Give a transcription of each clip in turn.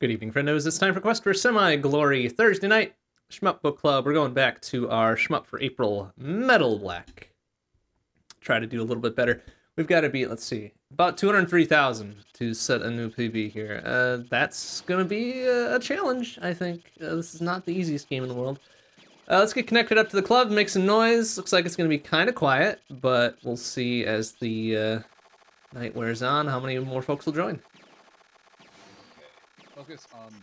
Good evening, friendos. It's time for Quest for Semi Glory Thursday night. Shmup Book Club. We're going back to our Shmup for April Metal Black. Try to do a little bit better. We've got to beat, let's see, about 203,000 to set a new PB here. Uh, that's going to be a, challenge, I think. Uh, this is not the easiest game in the world. Uh, let's get connected up to the club, make some noise. Looks like it's going to be kind of quiet, but we'll see as the uh, night wears on how many more folks will join. Focus on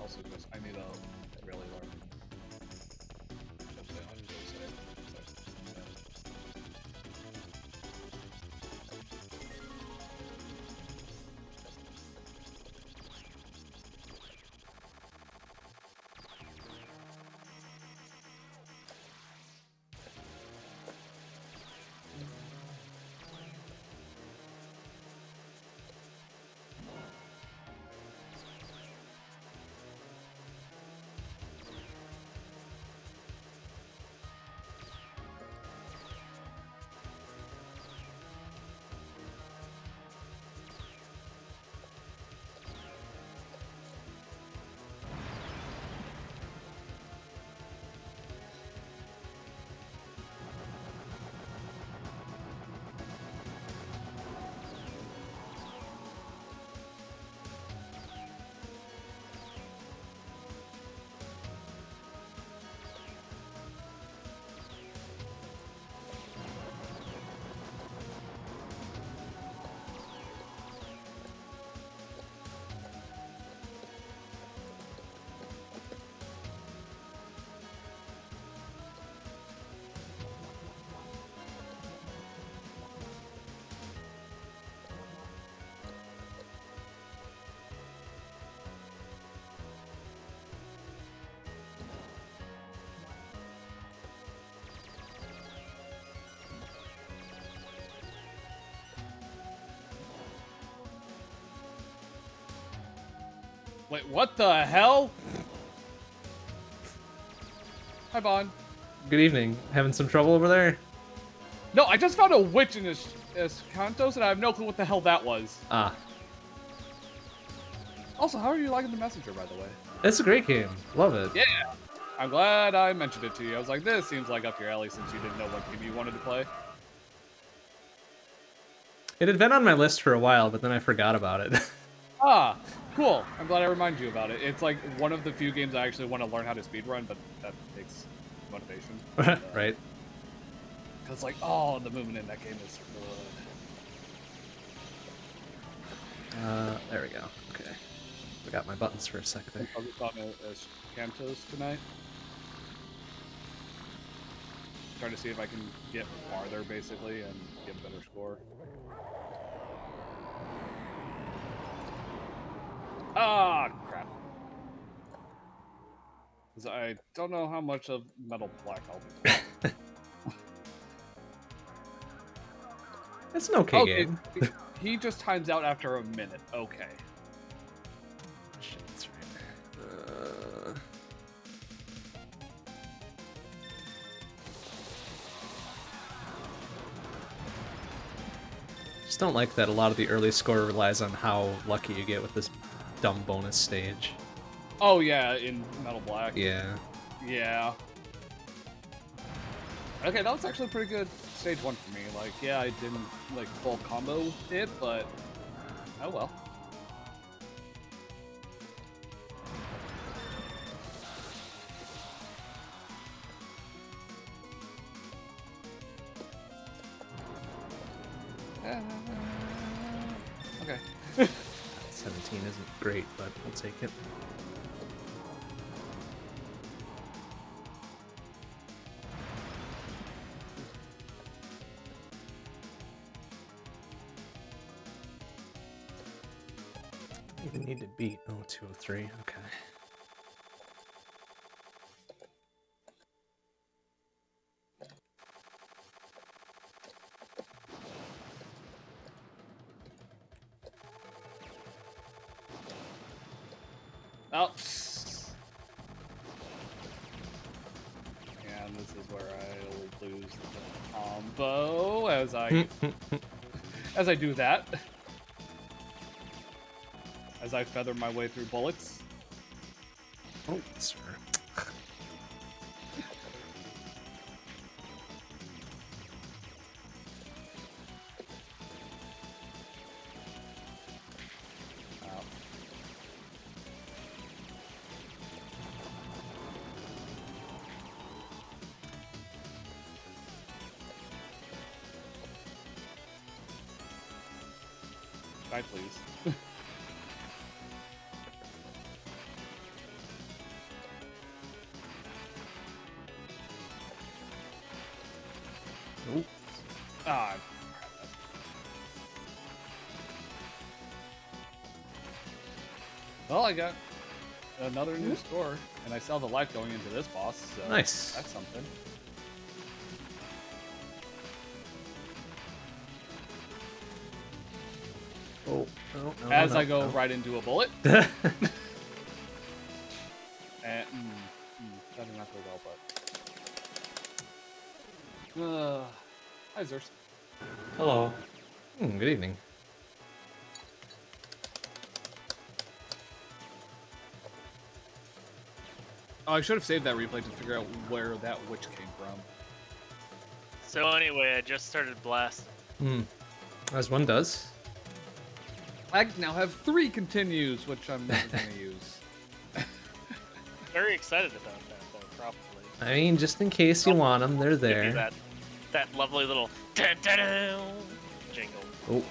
Also, just I need a Wait, what the hell? Hi, Bond. Good evening. Having some trouble over there? No, I just found a witch in this, this Eschatos, and I have no clue what the hell that was. Ah. Also, how are you liking The Messenger, by the way? It's a great game. Love it. Yeah. I'm glad I mentioned it to you. I was like, this seems like up your alley since you didn't know what game you wanted to play. It had been on my list for a while, but then I forgot about it. ah, Cool. I'm glad I reminded you about it. It's like one of the few games I actually want to learn how to speedrun, but that takes motivation. uh, right. Because, like, oh, the movement in that game is good. Uh, there we go. Okay. I Forgot my buttons for a second there. I'll just on a, a Eschatos tonight. Trying to see if I can get farther, basically, and get a better score. Ah, crap. Because I don't know how much of Metal Black I'll be It's an okay, okay game. he just times out after a minute. Okay. Shit, that's right. Uh... Just don't like that a lot of the early score relies on how lucky you get with this dumb bonus stage. Oh yeah, in Metal Black. Yeah. Yeah. Okay, that was actually pretty good stage one for me. Like, yeah, I didn't like full combo it, but oh well. Great, but we'll take it. Even need to beat 0203, okay. As I do that, as I feather my way through bullets. Oh, sir. Please. Nope. Ah. Well, I got another new score, and I saw the life going into this boss, so Nice. that's something. No, no, As no, I go no. right into a bullet, and mm, mm, that did not go well, but. Uh, hi, Zers. Hello. Hmm, good evening. Oh, I should have saved that replay to figure out where that witch came from. So anyway, I just started Blast. Hmm. As one does. I now have three continues, which I'm never going to use. Very excited about that, though, probably. I mean, just in case you Oh, want them, they're there. that, that lovely little jingle. Oh,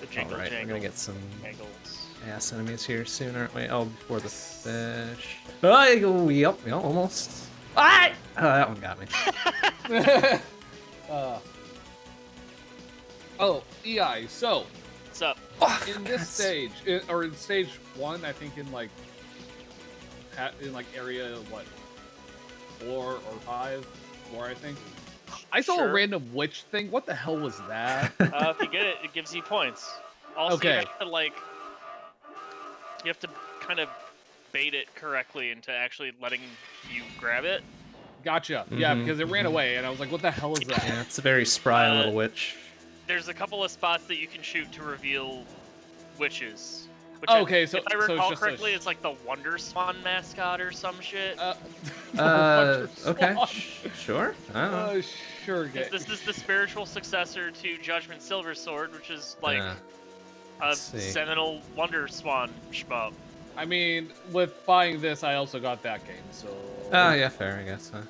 The jingle alright, we're gonna get some jangles. ass enemies here soon, aren't we? Oh, before the fish. Oh, yep, yep, almost. Ah! Oh, that one got me. uh, oh, EI. So, What's up? in this Congrats. stage, i or in stage one, I think in like, in like area what, four or five, four, I think. I saw a random witch thing. What the hell was that? Uh, if you get it, it gives you points. Also, you have to, like, you have to kind of bait it correctly into actually letting you grab it. gotcha. Yeah, Mhm, because it ran mhm. away, and I was like, "What the hell is that?" Yeah, it's a very spry Uh, little witch. There's a couple of spots that you can shoot to reveal witches. Which Oh, I- okay, so- if I so it's recall correctly, it's like the WonderSwan mascot or some shit. Uh, Uh, okay, sh- sure. I don't know. Uh, sure. Because this is the spiritual successor to Judgment Silver Sword, which is like Yeah. a let's see. Sentinel WonderSwan shmup. I mean, with buying this, I also got that game, so. Oh, yeah, fair, I guess. Huh?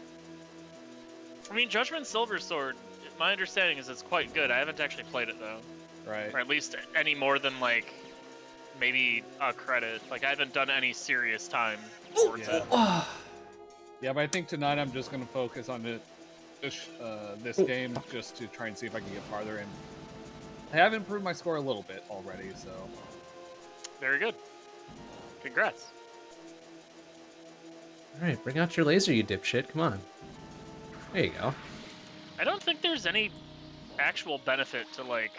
I mean, Judgment Silver Sword. My understanding is it's quite good. I haven't actually played it though, Right. or at least any more than like maybe a credit. Like I haven't done any serious time towards yeah. it. Yeah, but I think tonight I'm just gonna focus on it, this uh, this game just to try and see if I can get farther. And I have improved my score a little bit already, so Very good. Congrats. Alright, bring out your laser, you dipshit. Come on. There you go. I don't think there's any actual benefit to like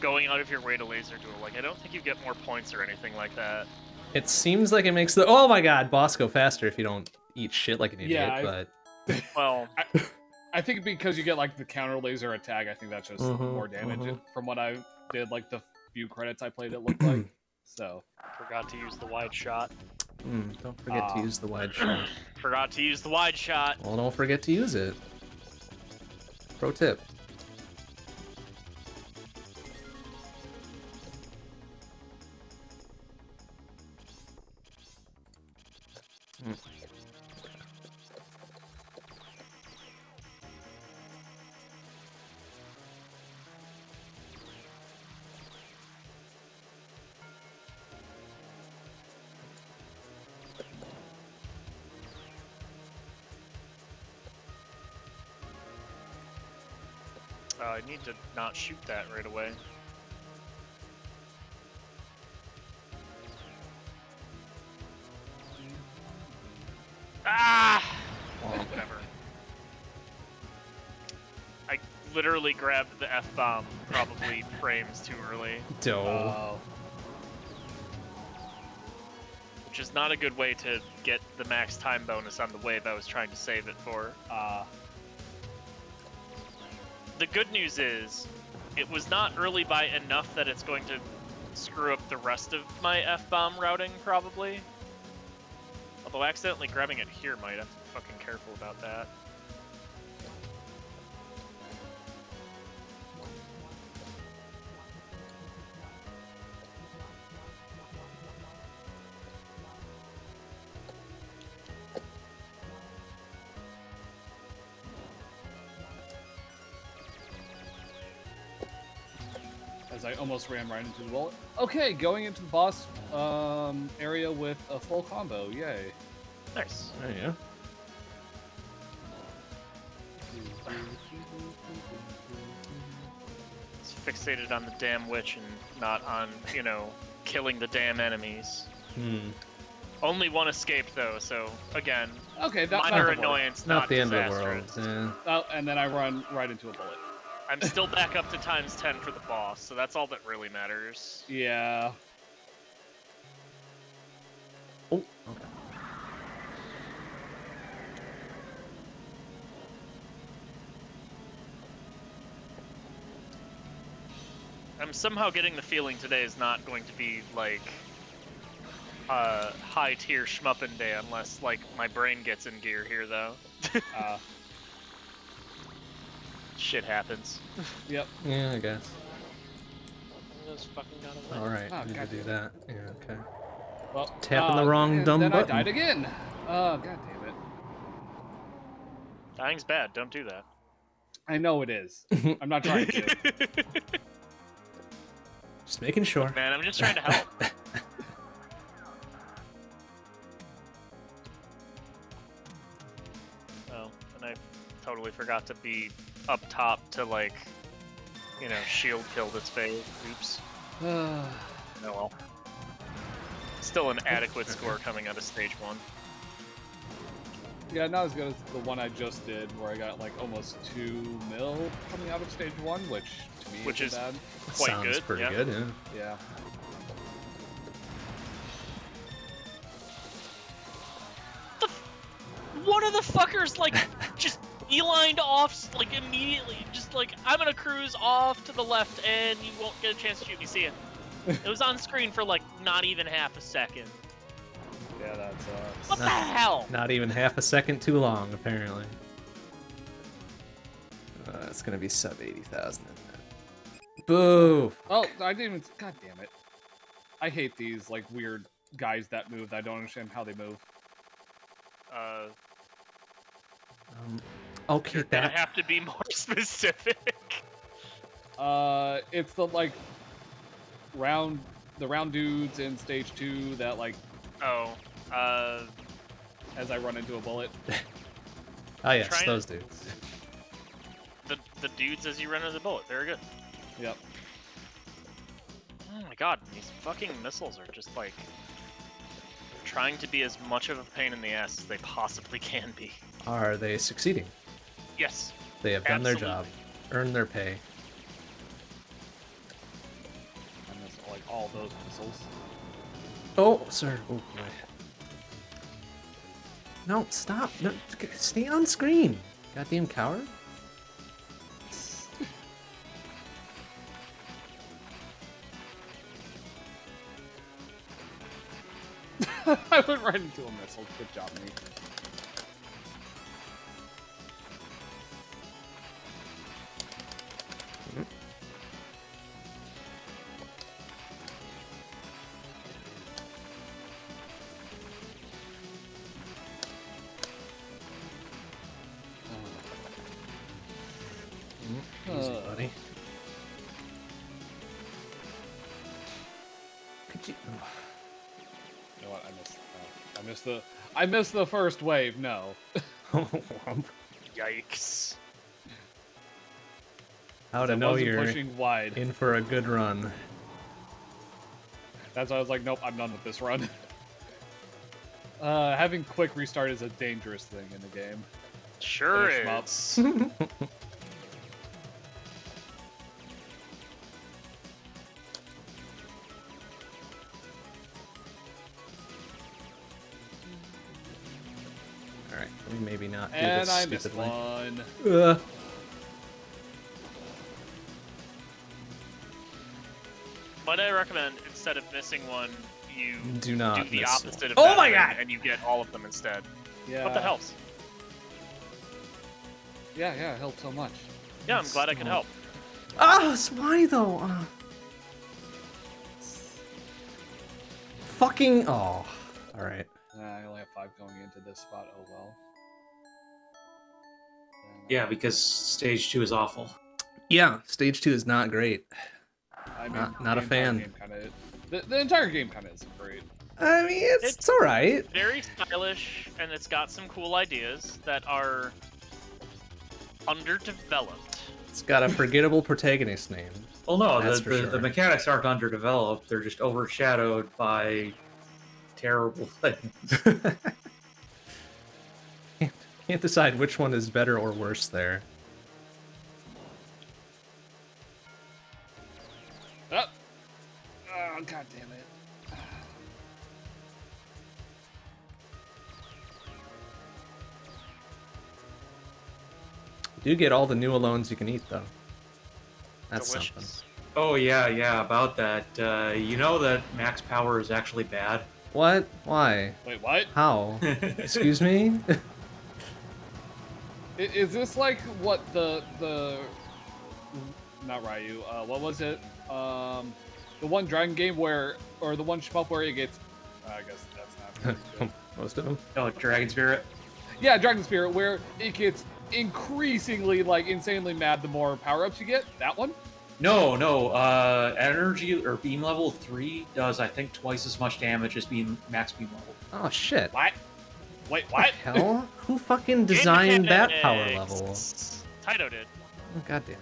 going out of your way to laser duel. Like I don't think you get more points or anything like that. It seems like it makes the. Oh my god, boss go faster if you don't eat shit like an idiot, Yeah, I- but. Well, I think because you get like the counter laser attack, I think that's just Mhm, more damage. mhm. From what I did, like the few credits I played, it looked like. So forgot to use the wide shot. Hmm, don't forget Ah. to use the wide shot. Forgot to use the wide shot. Well, don't forget to use it. Pro tip. I need to not shoot that right away. Ah! Whatever. I literally grabbed the F bomb probably frames too early, Doe. uh, which is not a good way to get the max time bonus on the wave I was trying to save it for. uh, The good news is, it was not early by enough that it's going to screw up the rest of my F-bomb routing, probably. Although accidentally grabbing it here might have to be fucking careful about that. Almost ran right into the wall. Okay, going into the boss um, area with a full combo. Yay. Nice. There you go. It's fixated on the damn witch and not on, you know, killing the damn enemies. Hmm. Only one escaped though, so again, Okay, that, minor not annoyance, Not, not, the end of the world. Yeah. Oh, and then I run right into a bullet. I'm still back up to times 10 for the boss, so that's all that really matters. Yeah. Oh, okay. I'm somehow getting the feeling today is not going to be like uh, high tier schmuppin day unless like my brain gets in gear here though. Uh, Shit happens. yep. Yeah, I guess. Just fucking got away. All right, Oh, need to do that. Yeah, okay. Well, Tapping the uh, wrong and dumb then button. I died again. Oh, god damn it. Dying's bad. Don't do that. I know it is. I'm not trying to. Just making sure. Man, I'm just trying to help. oh, and I totally forgot to be up top to like, you know, shield kill this phase. Oops. Oh well. Still an adequate score coming out of stage one. yeah, not as good as the one I just did, where I got like almost two mil coming out of stage one, which to me Which isn't bad. Quite Sounds good, pretty yeah. good, yeah. Yeah. One of the fuckers like just beelined off like immediately, just like I'm gonna cruise off to the left and you won't get a chance to shoot me. See ya. It was on screen for like not even half a second. Yeah, that sucks. What the hell? Not even half a second too long, apparently. Uh, it's gonna be sub 80,000 in that. Boo! Oh, I didn't even. God damn it. I hate these like weird guys that move. I don't understand how they move. Uh, Um, okay, you're that. have to be more specific. Uh, it's the like round, the round dudes in stage two that like Oh, uh, as I run into a bullet. Oh, yes, trying to- those dudes. the the dudes as you run into the bullet. Very good. Yep. Oh my god, these fucking missiles are just like trying to be as much of a pain in the ass as they possibly can be. Are they succeeding? Yes. They have done their job, earned their pay. I miss like all those missiles. Oh, sir. Oh, boy. No, stop. No, stay on screen. Goddamn coward. I went right into a missile. Good job, me. I missed the first wave. No. Yikes. How to I know wasn't you're pushing wide. in for a good run. That's why I was like, nope, I'm done with this run. uh, having quick restart is a dangerous thing in the game. Sure Finish 'em up. is. And I missed one. Ugh. Might I recommend instead of missing one, you Do not do the miss opposite of that Oh my god! and you get all of them instead. Yeah. What the helps? Yeah, yeah, it helped so much. Yeah, I'm glad I can help. Oh, it's why though? Uh, fucking. Oh. Alright. Uh, I only have five going into this spot. Oh well. Yeah, because stage two is awful. Yeah, stage two is not great. I mean, not- not the a entire fan. Game kinda, the, the entire game kind of isn't great. I mean, it's, It's- it's alright. Very stylish, and it's got some cool ideas that are underdeveloped. It's got a forgettable protagonist name. Well, no, the, the, sure. the mechanics aren't underdeveloped. They're just overshadowed by terrible things. can't, can't decide which one is better or worse there. Oh, oh god damn it. You do get all the newalones you can eat, though. That's Delicious. something. oh yeah, yeah, about that. Uh, you know that max power is actually bad. What? Why? Wait, what? How? Excuse me? I- Is this like what the the not Ryu? Uh, what was it? Um, the one Dragon game where, or the one shmup where it gets. I guess that's not. Most of them. oh, Dragon Spirit. yeah, Dragon Spirit, where it gets increasingly like insanely mad the more power ups you get. That one. No, no. Uh, energy or beam level three does I think twice as much damage as beam max beam level. Oh, shit. What? Wait, what? Hell? Who fucking Game designed that power level? Taito did. Oh, God damn it.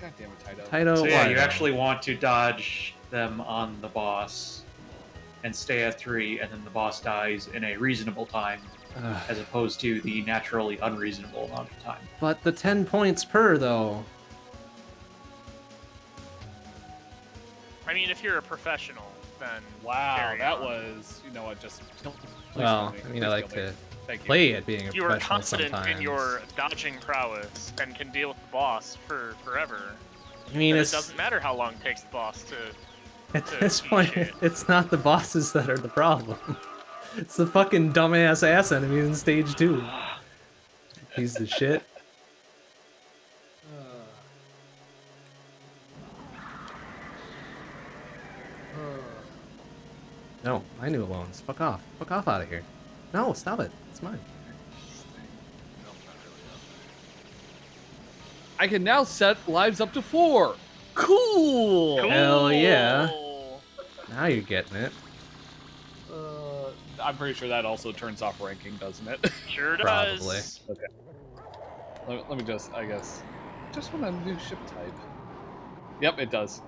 God damn it, Taito. Taito, So yeah, why? you actually want to dodge them on the boss and stay at three, and then the boss dies in a reasonable time, Ugh. as opposed to the naturally unreasonable amount of time. But the 10 points per, though. I mean, if you're a professional, then Wow, that on. was. You know what? Just. Please Well, I me. mean, I like to you. play at being a you are professional confident sometimes. in your dodging prowess and can deal with the boss for forever. I mean, it doesn't matter how long it takes the boss to. at to this point, shit. it's not the bosses that are the problem. It's the fucking dumbass ass enemies in stage two. Piece of shit. No, I knew it loans. Fuck off. Fuck off out of here. No, stop it. It's mine. I can now set lives up to four. Cool. Hell yeah. Now you're getting it. Uh, I'm pretty sure that also turns off ranking, doesn't it? Sure does. Probably. does. let, let me just, I guess, just want a new ship type. Yep, it does.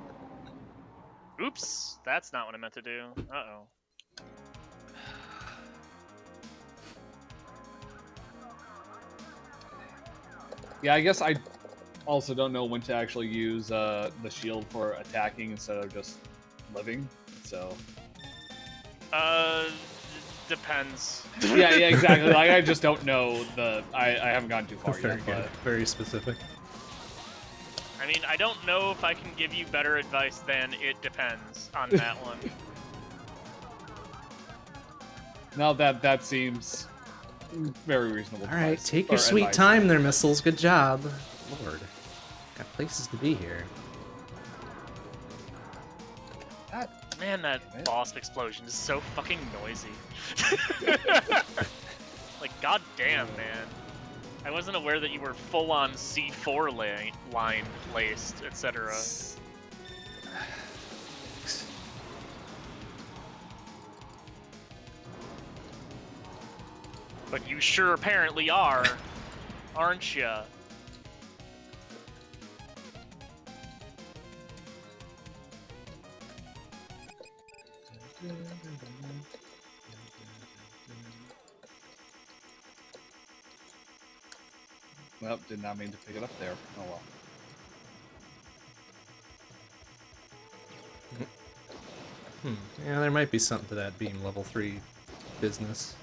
Oops, that's not what I meant to do. Uh oh. Yeah, I guess I also don't know when to actually use uh, the shield for attacking instead of just living. So Uh, depends. yeah, yeah, exactly. like I just don't know the. I, I haven't gone too far Very yet, good. but Very specific. I mean, I don't know if I can give you better advice than it depends on that one. now that that seems very reasonable. All right, take your sweet advice. time there, missiles. Good job. Lord. Got places to be here. Man, that boss explosion is so fucking noisy. like, goddamn, man. I wasn't aware that you were full on C4 line, line laced, etc. But you sure apparently are, aren't ya? Well, did not mean to pick it up there. Oh well. Hmm. Yeah, there might be something to that being level three business.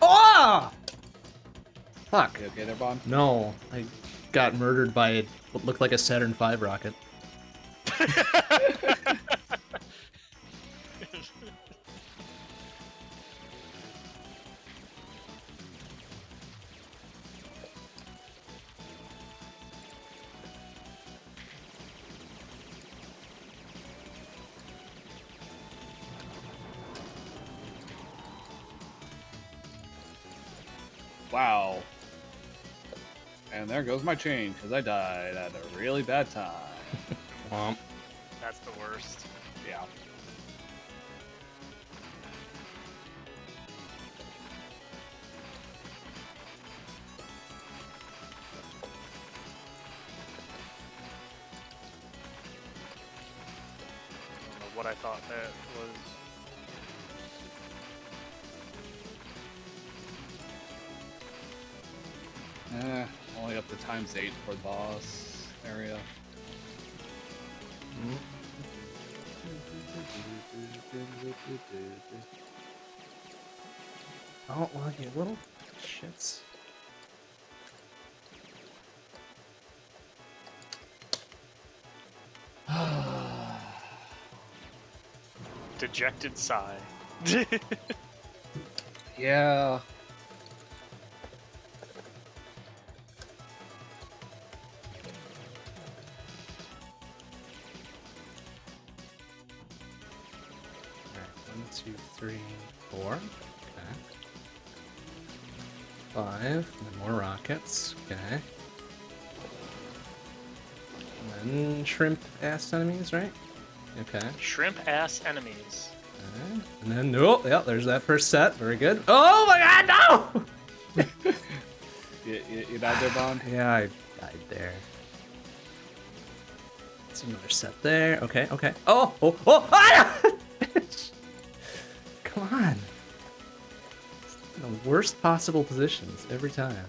Oh! Fuck. You okay there, Bond? No, I got murdered by what looked like a Saturn V rocket. Wow. And there goes my chain, because I died at a really bad time. Womp. That's the worst. Yeah. For the boss area. Oh, well, you little shits. Dejected sigh. Yeah. Shrimp ass enemies, right? Okay. Shrimp ass enemies. okay. And then, oh, yeah, there's that first set. Very good. Oh my god, no! You, you, you died there, Bond? Yeah, I died there. It's another set there. Okay, okay. Oh, oh, oh! Ah! Come on. In the worst possible positions every time.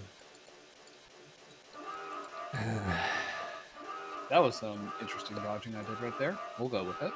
That was some interesting dodging I did right there. We'll go with it.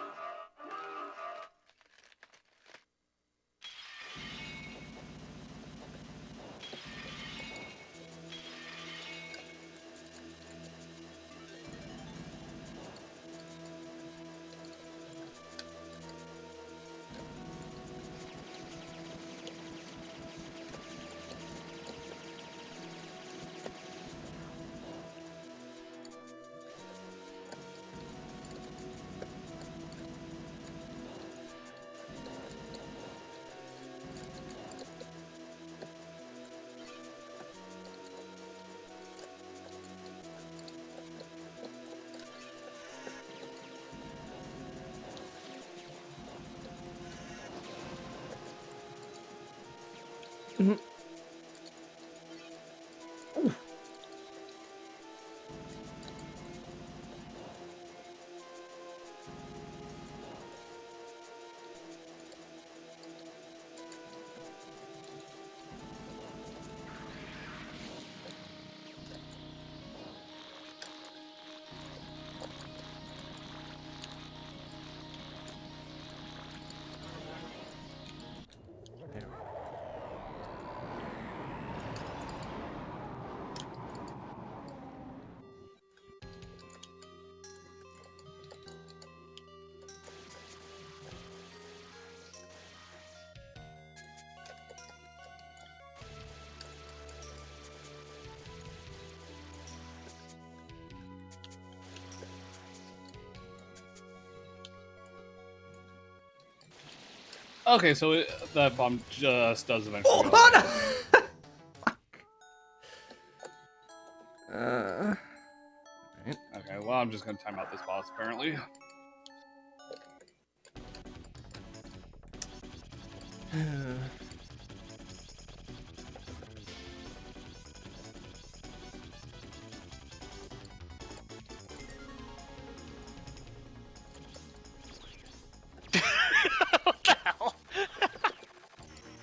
Okay, so it, that bomb just does eventually. Oh, oh no! Uh, Okay, well, I'm just gonna time out this boss apparently.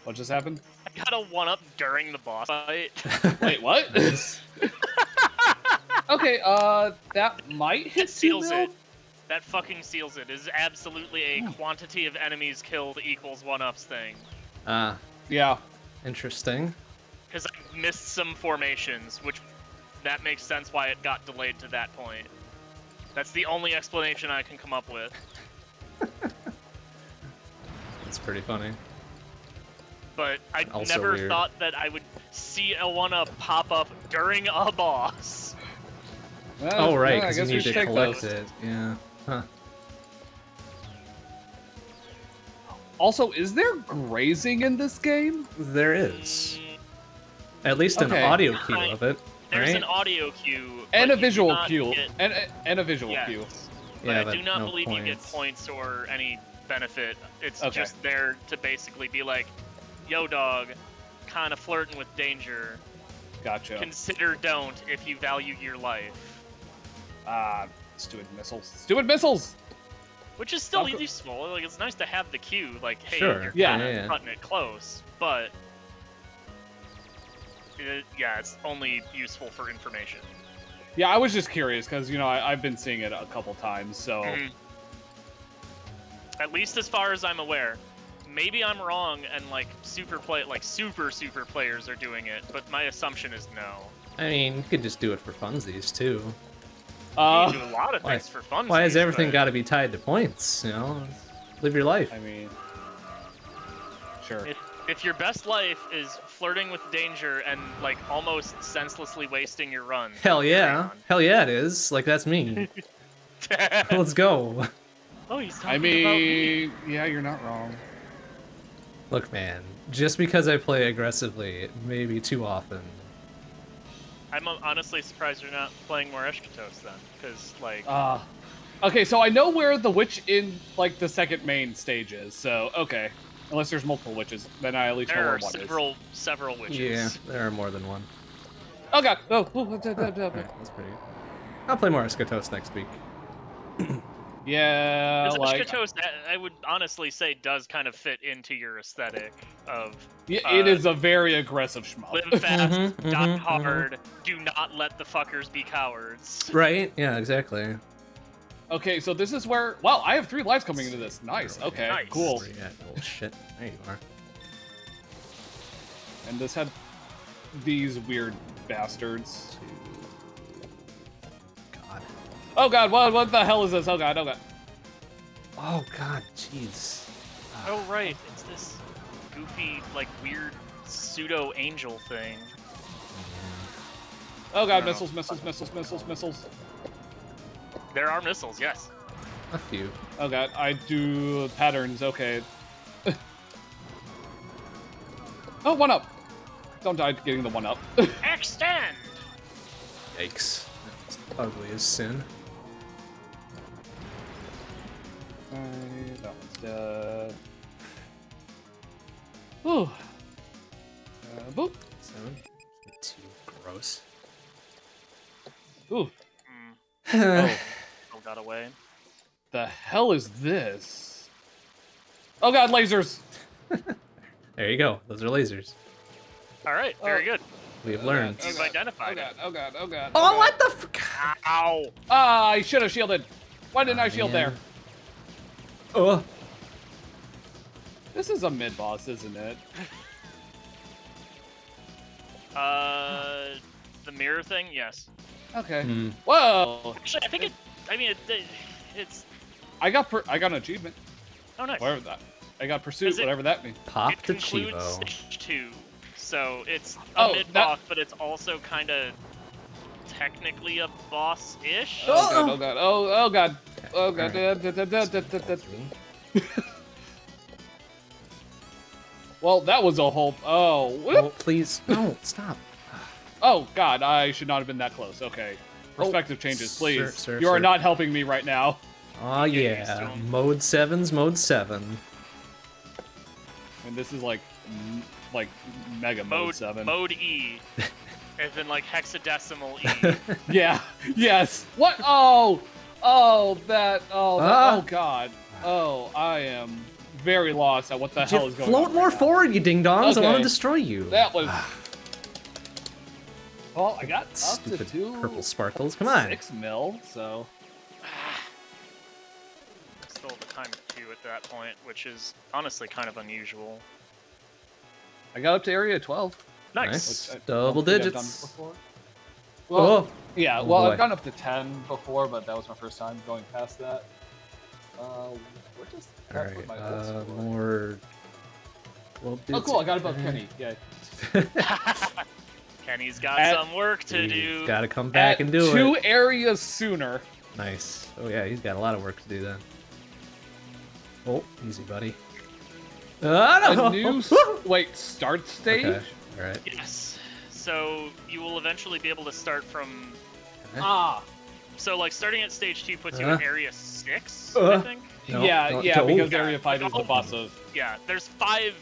What just happened? I got a one up during the boss fight. Wait, what? okay, uh, that might hit It seals it. That fucking seals it. It is absolutely a Oh. quantity of enemies killed equals one ups thing. Ah, Yeah. interesting. Because I missed some formations, which that makes sense why it got delayed to that point. That's the only explanation I can come up with. That's pretty funny. But I Also never weird. thought that I would see a one up pop up during a boss. Well, Oh, right, yeah, because you guess we need to collect those. it. Yeah. Huh. Also, is there grazing in this game? There is. Mm, At least an audio cue Right. of it, There's right? an audio cue and a visual cue. get- And, and a visual yes, cue. But Yeah, I but do not no believe you get points. points or any benefit. It's Okay. just there to basically be like, yo, dog, kind of flirting with danger. Gotcha. Consider don't if you value your life. Ah, stupid missiles. Stupid missiles! Which is still I'll go- useful. Like it's nice to have the cue, like, hey, Sure. you're Yeah. kinda Yeah, yeah. cutting it close, but it, yeah, it's only useful for information. Yeah, I was just curious because you know I, I've been seeing it a couple times. So Mhm. At least as far as I'm aware. Maybe I'm wrong, and like super play, like super super players are doing it, but my assumption is no. I mean, you could just do it for funsies too. you uh, can do a lot of why- things for fun. Why has everything got to be tied to points? You know, live your life. I mean, sure. If, if your best life is flirting with danger and like almost senselessly wasting your run, Hell yeah, hell yeah, it is. Like that's me. Let's go. oh, he's talking I about me. mean, yeah, you're not wrong. Look, man, just because I play aggressively, maybe too often. I'm uh, honestly surprised you're not playing more Eschatos then, because like Uh, okay, so I know where the witch in like the second main stage is. So okay, unless there's multiple witches, then I at least know there where are one several several witches. Yeah, there are more than one. is. Oh god! Oh, oh, oh, da, da, da, da. Alright, that's pretty good. I'll play more Eschatos next week. yeah, Because like Eschatos, I- I would honestly say, does kind of fit into your aesthetic of yeah, it uh, is a very aggressive shmup. live fast, Mhm, die mhm, mhm. hard, do not let the fuckers be cowards. Right? Yeah, exactly. Okay, so this is where. Wow, I have three lives coming into this. Nice. Okay, Nice. cool. Where you shit. There you are. And this had these weird bastards. God. Oh god, what what the hell is this? Oh god, oh god. Oh God, jeez. Oh ah. right, it's this goofy, like weird pseudo angel thing. Oh god, missiles, missiles, missiles, missiles, missiles. There are missiles, yes. A few. Oh god, I do patterns, okay. oh, one up. Don't die getting the one up. Extend. Yikes. That's ugly as sin. That one's dead. Ooh. Uh, boop. Seven. Too gross. Ooh. Mm, Oh, still got away. the hell is this? Oh god, lasers! There you go. Those are lasers. All right, very Oh. good. We have Oh, learned. God, You've oh, God, identified oh god, oh god, oh god. Oh, god. what the f- Ow! Ah, I should have shielded. Why didn't I shield man. there? Oh. This is a mid boss, isn't it? Uh, the mirror thing, yes. Okay. Hmm. Whoa! Actually, I think it. I mean, it, it it's. I got per- I got an achievement. Oh, nice. Whatever that. I got pursuit, it- whatever that means. Pop it the concludes Chivo. stage two, so it's a Oh, mid that- boss, but it's also kind of technically a boss-ish. Oh god, oh god, oh oh god. Oh god. Well, that was a whole oh whoop. Oh, please. No, stop. Oh god, I should not have been that close. Okay. Oh, Perspective changes, please. sir, you are sir. not helping me right now. Oh used to yeah. 'em. Mode 7's mode 7. And this is like like mega mode, mode 7. mode E, as in like hexadecimal E. Yeah. Yes. What? Oh. Oh, that oh, that, Ah. oh god. Oh, I am very lost at what the hell is Just going float on. more right now. forward, you ding dongs. I want to destroy you. That was Well, I got up to Stupid two purple sparkles. Come on. six mil, so Still the time queue at that point, which is honestly kind of unusual. I got up to area 12. Nice. Nice. Double don't I've done digits. Before. Well, oh, yeah, oh well, boy. I've gone up to 10 before, but that was my first time going past that. Uh, what does that alright. my Uh, more. Well, Oh, cool, I got above Kenny. Yeah. Kenny's got At- some work to do. Gotta come back At and do two it. areas sooner. Nice. Oh yeah, he's got a lot of work to do then. Oh, easy, buddy. Ah, A no. new wait start stage. Okay. All right. Yes. So you will eventually be able to start from. Uh-huh. Ah, So like starting at stage two puts you in uh-huh. area six. I uh-huh. think. No, yeah, no, yeah, no. because Yeah. Area 5 is the Oh. boss of. Yeah, there's five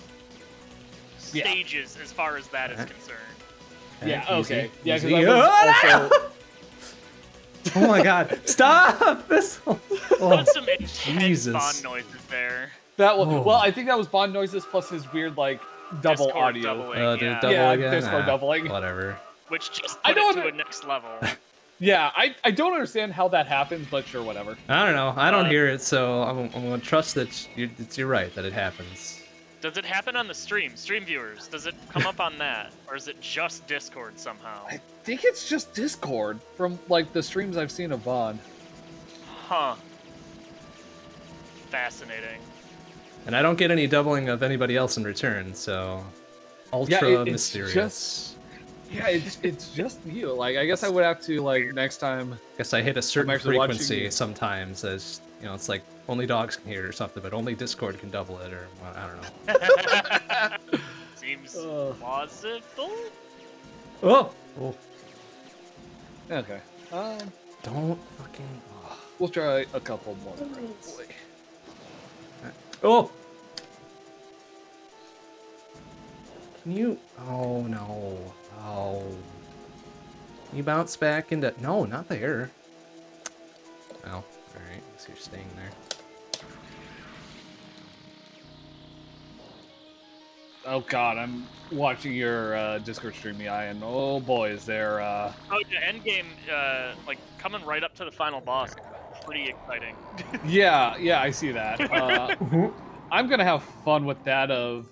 Yeah. stages as far as that is Okay. concerned. Yeah, Easy, okay. Yeah, because I also. oh my god! Stop this! Oh, Put some intense Jesus. bond noises there. That one. Oh. Well, I think that was Bond noises plus his weird, like, double Discord audio. doubling, uh, yeah. double Yeah, again. Discord Ah, doubling. Whatever. Which just I put it don't to under- a next level. Yeah, I, I don't understand how that happens, but sure, whatever. I don't know. I don't Uh, hear it, so I'm, I'm gonna trust that you, it's you're right that it happens. Does it happen on the stream? Stream viewers, does it come up on that? Or is it just Discord somehow? I think it's just Discord from, like, the streams I've seen of Bond. Huh. Fascinating. And I don't get any doubling of anybody else in return, so ultra it- it's mysterious. just- Yeah, it's, it's just you. Like, I guess I would have to, like, next time. Guess I hit a certain frequency sometimes as you know, it's like only dogs can hear it or something, but only Discord can double it or well, I don't know. Seems Uh. plausible. Oh, oh Okay. Um, don't fucking. Oh. we'll try a couple more. rounds. Oh. Can you? Oh no. Oh. Can you bounce back into? No, not there. Oh, all right. So you're staying there. Oh god, I'm watching your uh, Discord stream, yeah, and oh boy, is there. Uh... Oh, yeah, end game, uh, like coming right up to the final boss. Pretty exciting. Yeah, yeah, I see that. Uh, I'm gonna have fun with that of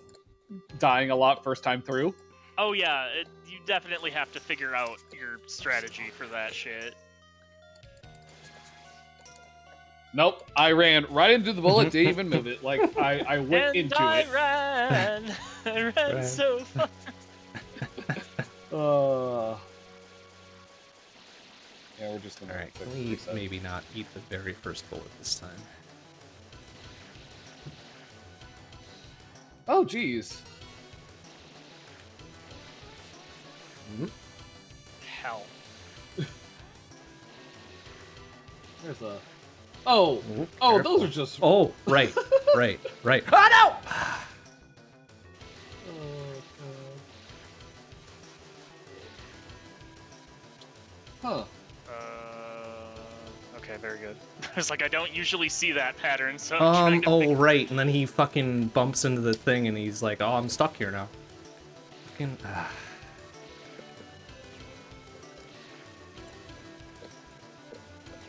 dying a lot first time through. Oh yeah, it, you definitely have to figure out your strategy for that shit. Nope, I ran right into the bullet, didn't even move it. Like I, I went and into I it. ran, I ran Ran. so far. Uh... Yeah, we're just gonna. All right. quick Can we reset. maybe not eat the very first bullet this time? Oh, jeez. Hmm? Hell. There's a. Oh, Ooh, oh, careful. those are just. Oh, right, right, right. Ah, oh no! Huh. Uh, okay, very good. I was like, I don't usually see that pattern, so I'm Um. Oh, figure- right. And then he fucking bumps into the thing, and he's like, "Oh, I'm stuck here now." Fucking. ah.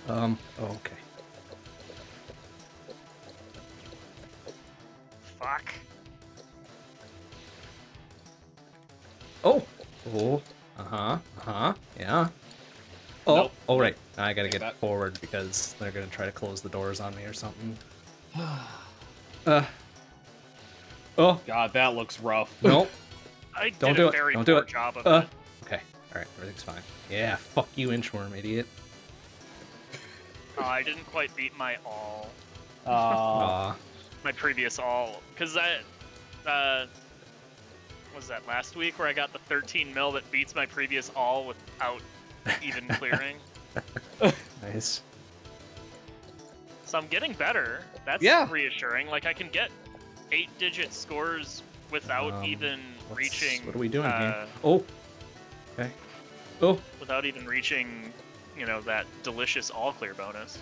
Um. oh, okay. Fuck. Oh. Oh. Uh huh. Uh huh. Yeah. Oh. Nope. Oh, right. I gotta Take get that. forward because they're gonna try to close the doors on me or something. Uh. Oh. God, that looks rough. Nope. I Don't did do a it. very Don't do poor it. job of Uh. it. Okay. All right. Everything's fine. Yeah. Fuck you, inchworm, idiot. Oh, I didn't quite beat my all, Uh, my previous all, because I, uh, was that last week where I got the 13 mil that beats my previous all without even clearing. Nice. So I'm getting better. That's Yeah. reassuring. Like I can get eight-digit scores without Um, even reaching. What are we doing uh, here? Oh. Okay. Oh. Without even reaching, you know, that delicious all clear bonus.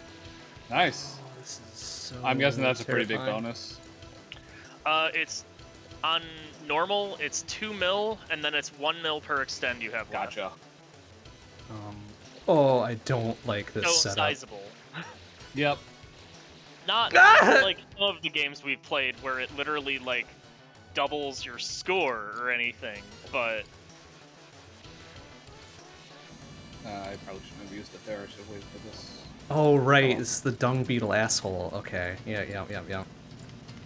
nice. This is so I'm guessing that's a pretty big bonus. Uh, it's on normal. It's two mil, and then it's one mil per extend you have left. Gotcha. Um. Oh, I don't like this So setup. sizable. Yep. Not Ah! like some of the games we've played where it literally like doubles your score or anything, but Uh, I probably shouldn't have used the there. I should have for this. Oh right, Oh. it's the dung beetle asshole. Okay. Yeah. Yeah. Yeah. Yeah.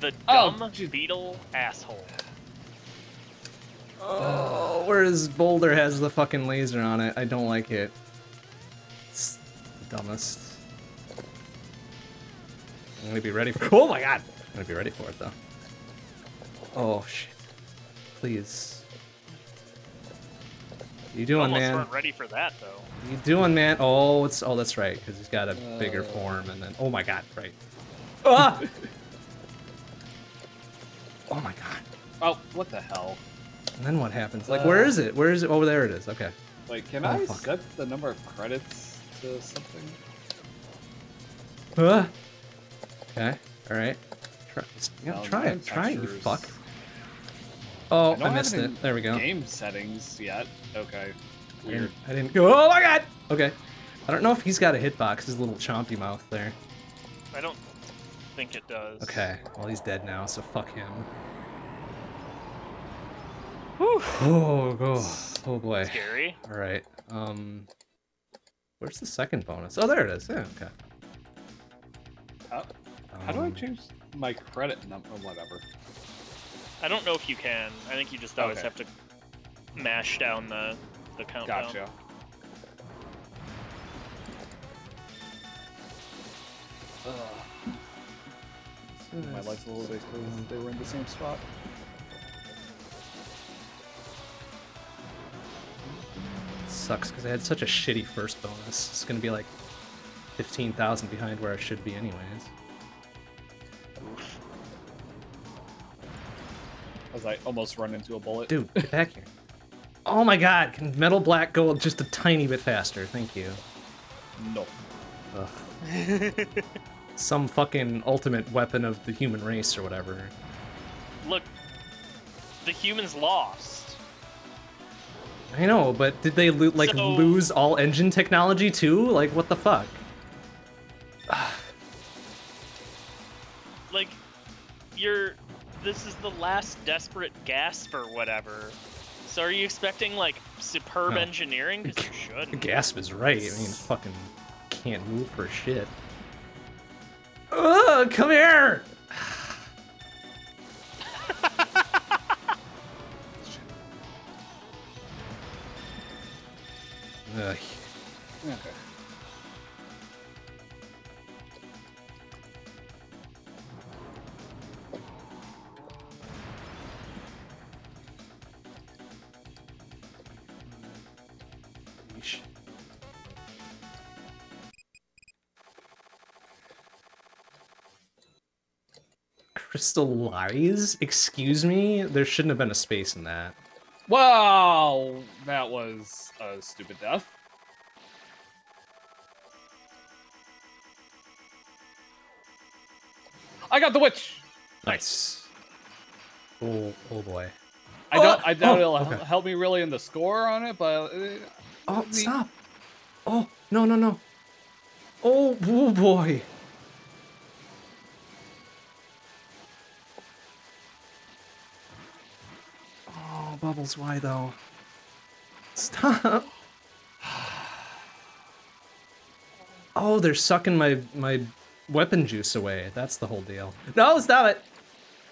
the Oh, dumb gee. beetle asshole. Oh, whereas Boulder has the fucking laser on it. I don't like it. It's the dumbest. I'm gonna be ready for. Oh my god! I'm gonna be ready for it though. Oh shit! Please. You doing, Almost man? weren't ready for that though. You doing, man? Oh, it's oh, that's right, because he's got a bigger Uh. form, and then oh my god, right? Ah! oh my god! Oh, what the hell? And then what happens? Like, where Uh. is it? Where is it? Oh, there it is. Okay. Like, can Oh, I fuck. set the number of credits to something? Ah. Okay. All right. Try, yeah, No, try it. Try it, you fuck. Oh, don't I missed it it. There we go. Game settings yet. Okay. I Weird. didn't, I didn't go. Oh my god. Okay. I don't know if he's got a hitbox. His little chompy mouth there. I don't think it does. Okay. Well, he's dead now, so fuck him. Oh, oh, oh boy. Scary. All right. Um, where's the second bonus? Oh, there it is. Yeah. Okay. How, how do I Um, change my credit number? Whatever. I don't know if you can. I think you just always Okay. have to mash down the the countdown. Gotcha. Ugh, my life's a little bit because they were in the same spot. Sucks because I had such a shitty first bonus. It's gonna be like fifteen thousand behind where I should be, anyways. Oof. As I almost run into a bullet. Dude, get back here. Oh my god, can Metal Black go just a tiny bit faster? Thank you. No. Ugh. Some fucking ultimate weapon of the human race or whatever. Look, the humans lost. I know, but did they lo- like So- lose all engine technology too? Like what the fuck? Like, you're. This is the last desperate gasp or whatever. So are you expecting like superb No. engineering? Because you should. Gasp is right. I mean, fucking can't move for shit. Ugh, come here! Öh. Ugh. Okay. Crystal lies? Excuse me? There shouldn't have been a space in that. Wow, that was a stupid death. I got the witch. Nice. Oh, oh boy. I don't. I doubt oh, it'll okay. help me really in the score on it, but uh, Oh, me- stop! Oh, no, no, no. Oh, oh boy. Bubbles, why though? Stop! Oh, they're sucking my my weapon juice away. That's the whole deal. No, stop it!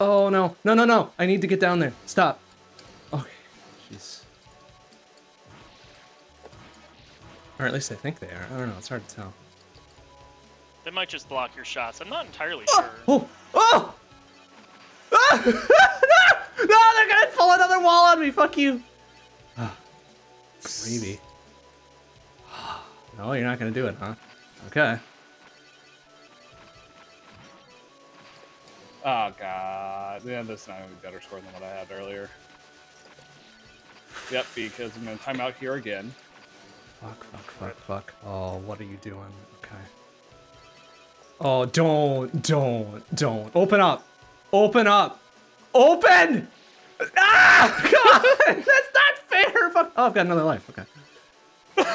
Oh no, no, no, no! I need to get down there. Stop. Okay, jeez. Or at least I think they are. I don't know. It's hard to tell. They might just block your shots. I'm not entirely Oh! sure. Oh! Oh! Ah! No! No! They're gonna pull another wall on me. Fuck you. Maybe. No, you're not gonna do it, huh? Okay. oh god, yeah, that's not gonna be better score than what I had earlier. Yep, because I'm gonna time out here again. Fuck, fuck, fuck, fuck. Oh, what are you doing? Okay. Oh, don't, don't, don't. Open up. Open up. Open! Ah! God! That's not fair! Fuck. Oh, I've got another life. Okay.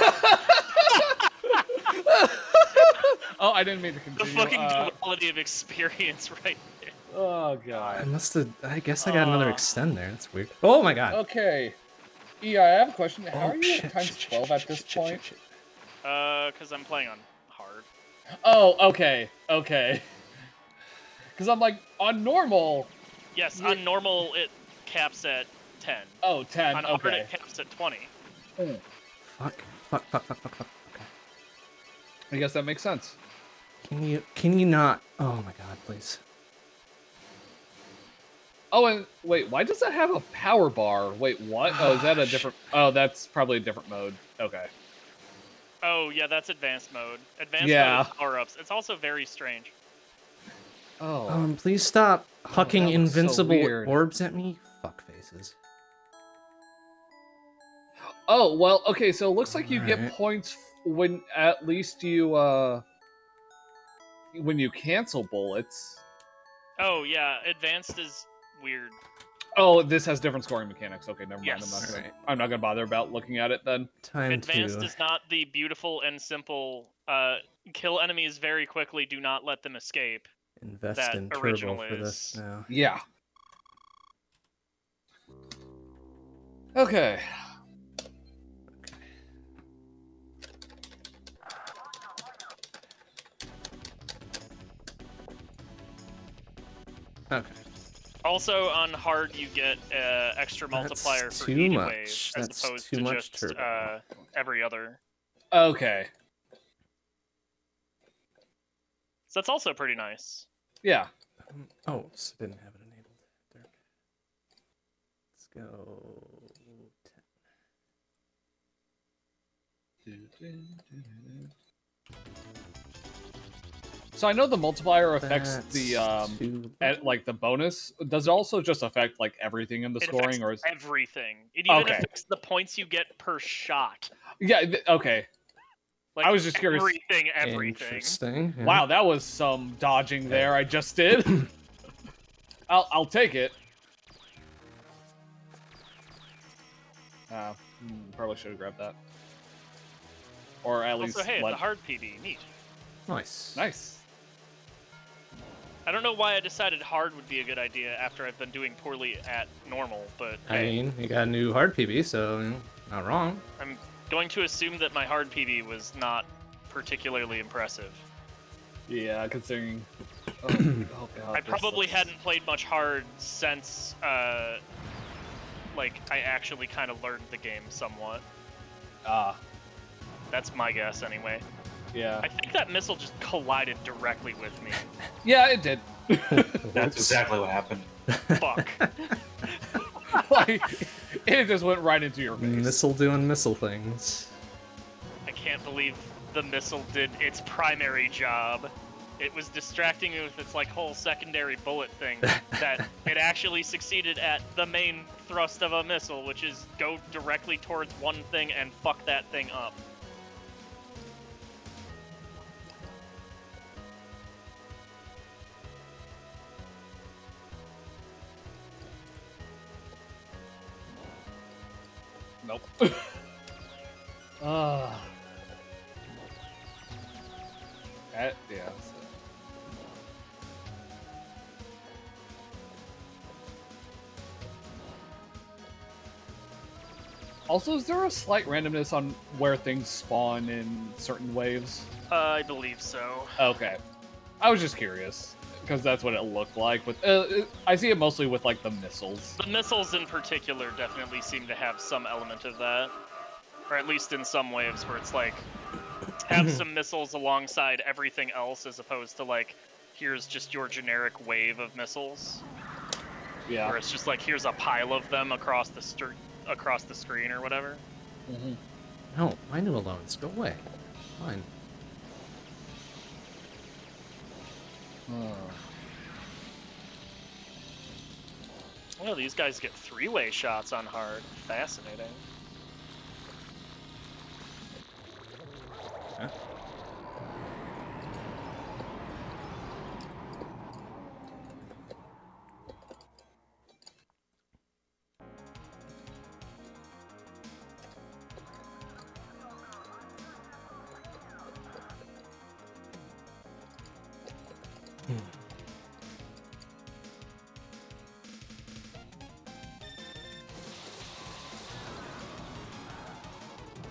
Oh, I didn't mean to The fucking uh, duality of experience right there. oh God. I must have. I guess I got another Uh. extend there. That's weird. Oh my god. Okay. Yeah, I have a question. How Oh, are you shit, at times shit, shit, 12 shit, at this shit, shit, point? shit. Uh, because I'm playing on hard. Oh, okay, okay. Because I'm like, on normal, Yes, Yeah. on normal it caps at 10. oh, 10, On hard it caps at 20. Hmm. Fuck. Fuck. Fuck. Fuck. Fuck. Fuck. Okay. I guess that makes sense. Can you? Can you not? Oh my god, please. Oh, and wait, why does that have a power bar? Wait, what? Oh, is that a different? Oh, that's probably a different mode. Okay. Oh yeah, that's advanced mode. Advanced Yeah. mode power ups. It's also very strange. Oh. Um, please stop hucking that looks so invincible orbs at me. Fuck faces. Oh well, okay. So it looks like you get points when at least you uh when you cancel bullets. Oh yeah, advanced is weird. Oh, this has different scoring mechanics. Okay, never mind. I'm not gonna. Alright. I'm not gonna bother about looking at it then. Time Advanced to is not the beautiful and simple uh, kill enemies very quickly. Do not let them escape. Invest that in turbo original for this now. Yeah. Okay. Okay. Also on hard, you get uh, extra That's multiplier for too each much. wave, as That's opposed too to much just uh, every other. Okay. So that's also pretty nice. Yeah. Um, oh, so didn't have it enabled. Dark. Let's go. So I know the multiplier affects the um at, like the bonus. Does it also just affect like everything in the It scoring, or is affects everything. It even Okay. affects the points you get per shot. yeah? th- Okay. Like I was just curious. Everything, everything. Interesting. yeah. Wow, that was some dodging there. I just did. I'll I'll take it. Uh, probably should have grabbed that. Or at least Also, hey, it's a hard PB. Neat. Nice. nice. I don't know why I decided hard would be a good idea after I've been doing poorly at normal, but I hey, mean, you got a new hard PB, so not wrong. I'm going to assume that my hard PB was not particularly impressive. Yeah, considering. Oh, oh god. I probably looks- hadn't played much hard since, uh, like, I actually kind of learned the game somewhat. Ah, That's my guess, anyway. yeah. I think that missile just collided directly with me. Yeah, it did. That's exactly what happened. Fuck. like, it just went right into your face. Missile doing missile things. I can't believe the missile did its primary job. It was distracting me with its like whole secondary bullet thing that it actually succeeded at the main thrust of a missile, which is go directly towards one thing and fuck that thing up. Nope. Ah. Uh, yeah. Also, is there a slight randomness on where things spawn in certain waves? Uh, I believe so. Okay. I was just curious because that's what it looked like. With uh, I see it mostly with like the missiles. The missiles in particular definitely seem to have some element of that. Or at least in some waves where it's like have some missiles alongside everything else as opposed to like here's just your generic wave of missiles. Yeah. Where it's just like here's a pile of them across the str- across the screen or whatever. hmm No, my newalones. Go away. Fine. Oh, these guys get three-way shots on hard. Fascinating.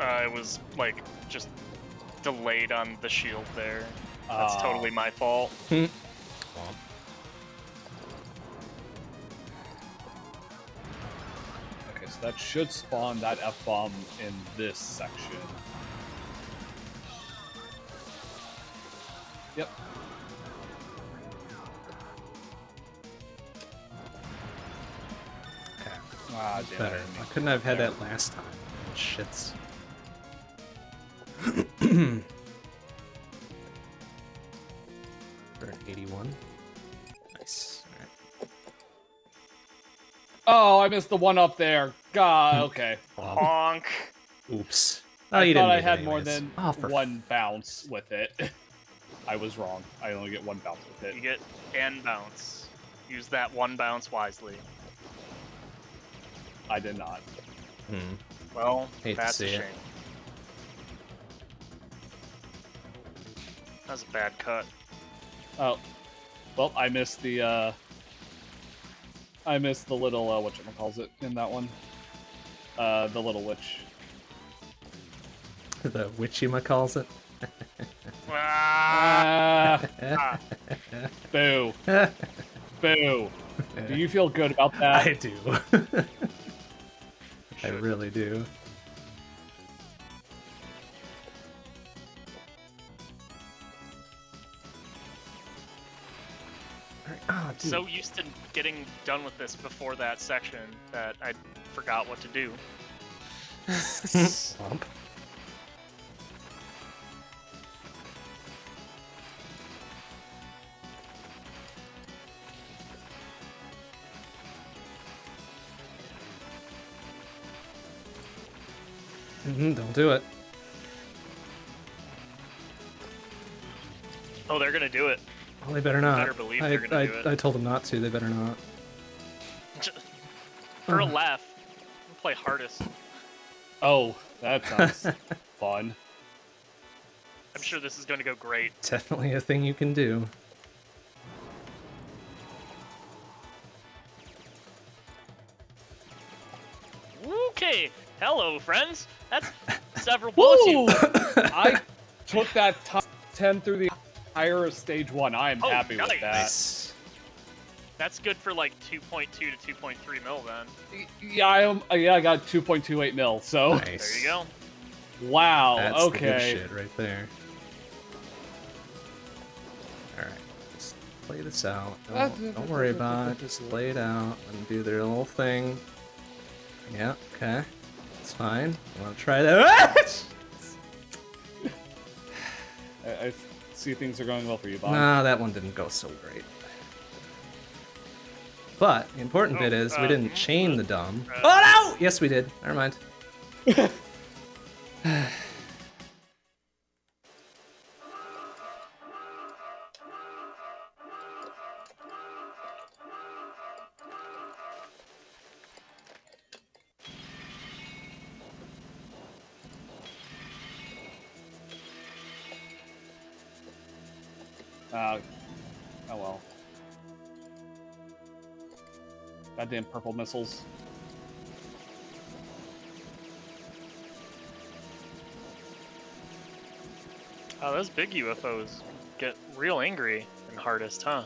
I was like just delayed on the shield there. That's Ah. totally my fault. Okay, so that should spawn that F bomb in this section. Yep. Okay. Ah, damn Better. I couldn't have had that last time. Shits. For 81. Nice. Alright. Oh, I missed the one up there. God, okay. Honk. oops. Oh, I you thought didn't I need it had more than Oh, for one bounce with it. I was wrong. I only get one bounce with it. You get and bounce. Use that one bounce wisely. I did not. Hmm. Well, Hate to that's see a it. That's a bad cut. Oh, well, I missed the. uh I missed the little uh, what calls it in that one. Uh, the little witch. The Witchima calls it. Ah! Ah, ah. boo, boo. Do you feel good about that? I do. I really do. Alright, Ah, so used to getting done with this before that section that I forgot what to do. Swamp. Mhm, don't do it. Oh, they're gonna do it. Well, they better not. better believe I, they're gonna I, do it. I told them not to. They better not. For a Oh. laugh, we'll play hardest. Oh, that sounds fun. I'm sure this is gonna go great. Definitely a thing you can do. Okay, hello, friends. That's several bullets. I took that top ten through the entire of stage one. I am Oh, happy nice. with that. That's good for like 2.2 to 2.3 mil then. Yeah, I am. uh, Yeah, I got 2.28 mil. So Nice. There you go. wow. That's the good okay. shit right there. Alright, just play this out. Don't, don't worry about it. Just play it out and do their little thing. Yeah, okay. It's fine. You want to try that? I, I see things are going well for you, Bob. nah, that one didn't go so great. But the important bit Oh, is we uh, didn't mm, chain uh, the dumb. uh, Oh no! Yes, we did. Never mind. Goddamn purple missiles. Oh, those big UFOs get real angry in hardest, huh?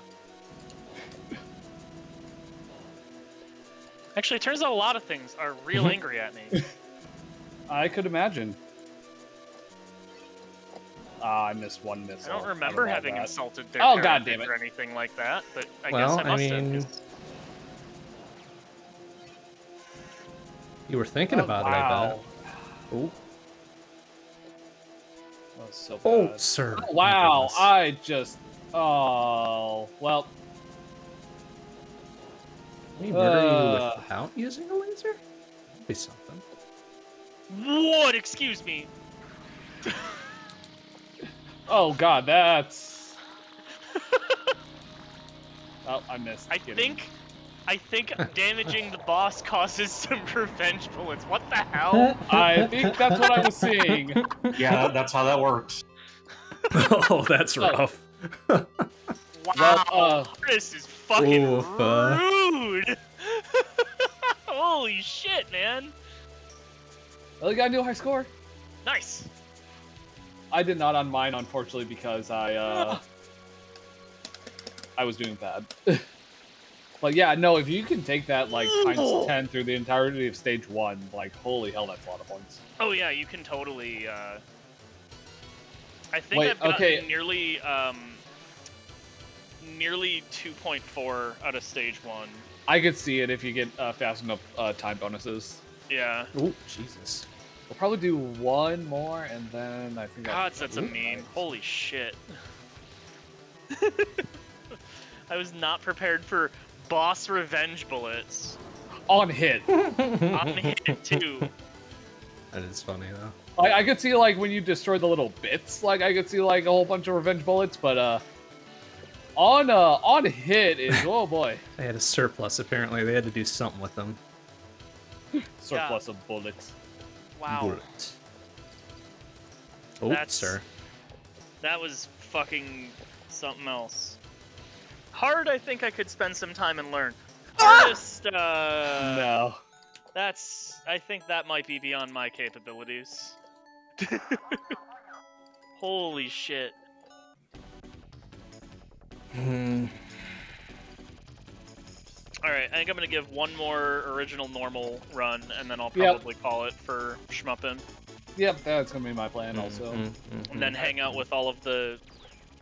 Actually, it turns out a lot of things are real angry at me. I could imagine. Ah, I missed one missile. I don't remember Forgot having that. insulted their Oh, God damn it. or anything like that, but I Well, guess I must I must mean, have. You were thinking Oh, about wow. it, I bet. Oh, That was so bad. oh sir. Oh, wow. I just. Oh, well. Can we murder you Uh. without using a laser? That'd be something. What? Excuse me. Oh, God, that's. oh, I missed. I Get him. think, I think damaging the boss causes some revenge bullets. What the hell? I think that's what I was seeing. Yeah, that's how that works. oh, that's Oh. rough. Wow, Well, uh, this is fucking Oof, uh. rude. Holy shit, man! Well, you got a new high score. Nice. I did not on mine, unfortunately, because I uh, I was doing bad. But yeah, no, if you can take that like times ten through the entirety of stage one, like holy hell, that's a lot of points. Oh yeah, you can totally. Uh... I think Wait, I've gotten okay. nearly um, nearly 2.4 out of stage one. I could see it if you get uh, fast enough uh, time bonuses. Yeah. Oh, Jesus. We'll probably do one more, and then I think. God, that- that's a Ooh, meme. nice. Holy shit. I was not prepared for boss revenge bullets. On hit. On hit too. That is funny though. I, I could see like when you destroy the little bits, like I could see like a whole bunch of revenge bullets, but uh, on uh on hit is oh boy, They had a surplus apparently. They had to do something with them. surplus of bullets. Wow. Bullet. Oh, That's- sir. That was fucking something else. Hard, I think I could spend some time and learn. Hardest, uh. no. That's. I think that might be beyond my capabilities. Holy shit. Hmm. Alright, I think I'm gonna give one more original normal run, and then I'll Yep. probably call it for Shmuppin. Yep, that's gonna be my plan also. Mm, mm, And then hang out with all of the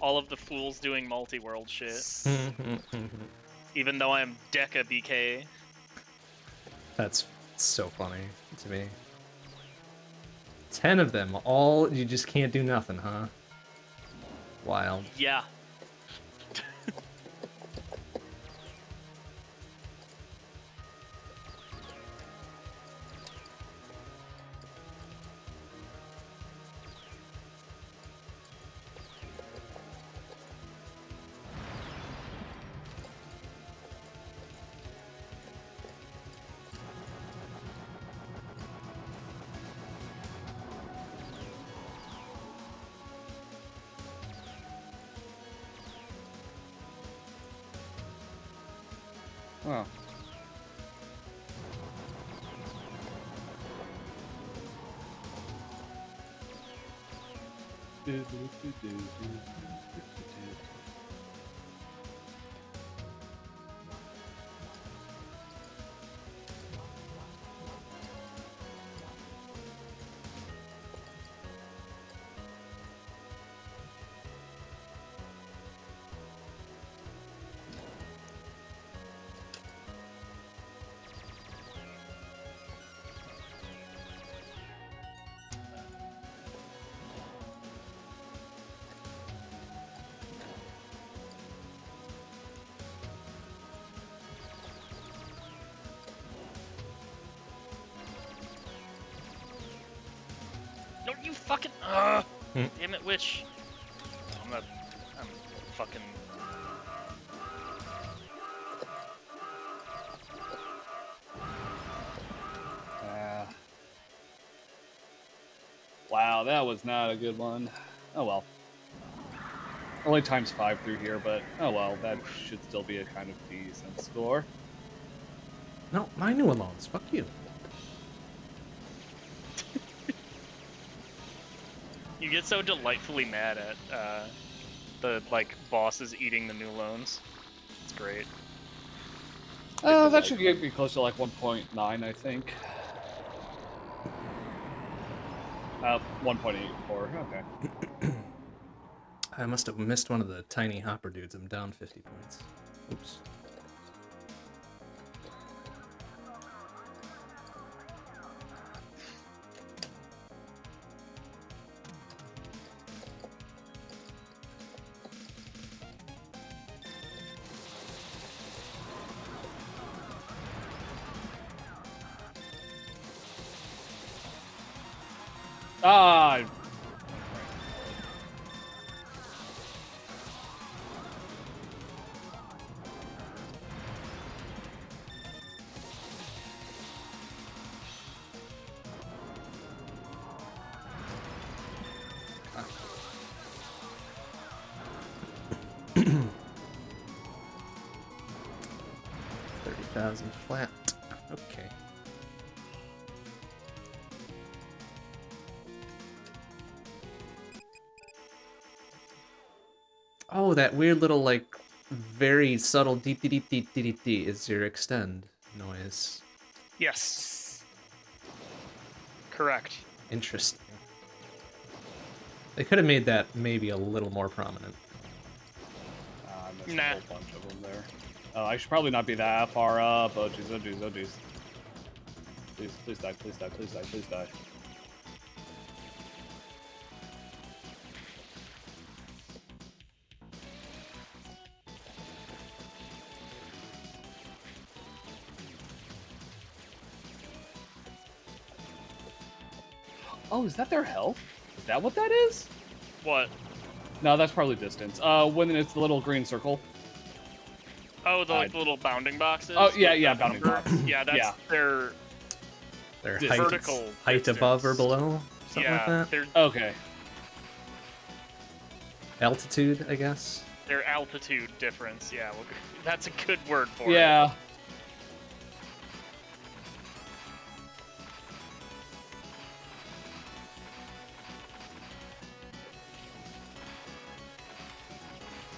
all of the fools doing multi-world shit. Even though I'm Deca BK. That's so funny to me. Ten of them, all you just can't do nothing, huh? Wild. Yeah. Fucking. Uh. Damn it, witch. I'm a. I'm fucking. Ah. wow, that was not a good one. Oh well. Only times five through here, but oh well, that should still be a kind of decent score. No, my newalones. Fuck you. You get so delightfully mad at uh, the like bosses eating the newalones. It's great. Uh, that should get me close to like 1.9, I think. Uh, 1.84. Okay. I must have missed one of the tiny hopper dudes. I'm down 50 points. Oops. That weird little like very subtle deep deep deep deep deep deep is your extend noise. Yes. Correct. Interesting. They could have made that maybe a little more prominent. Ah, I missed Nah. a whole bunch of them there. Oh, I should probably not be that far up. Oh jeez, oh jeez, oh jeez. Please, please die, please die, please die, please die. Oh, is that their health? Is that what that is? What? No, that's probably distance. Uh, when it's the little green circle. Oh, the like I- little bounding boxes. Oh, yeah, with yeah, bounding number? box. Yeah, that's Yeah. their Their Dis- height, vertical height above or below, something yeah, like that. their Okay. Altitude, I guess. their altitude difference. Yeah, well, that's a good word for it. Yeah.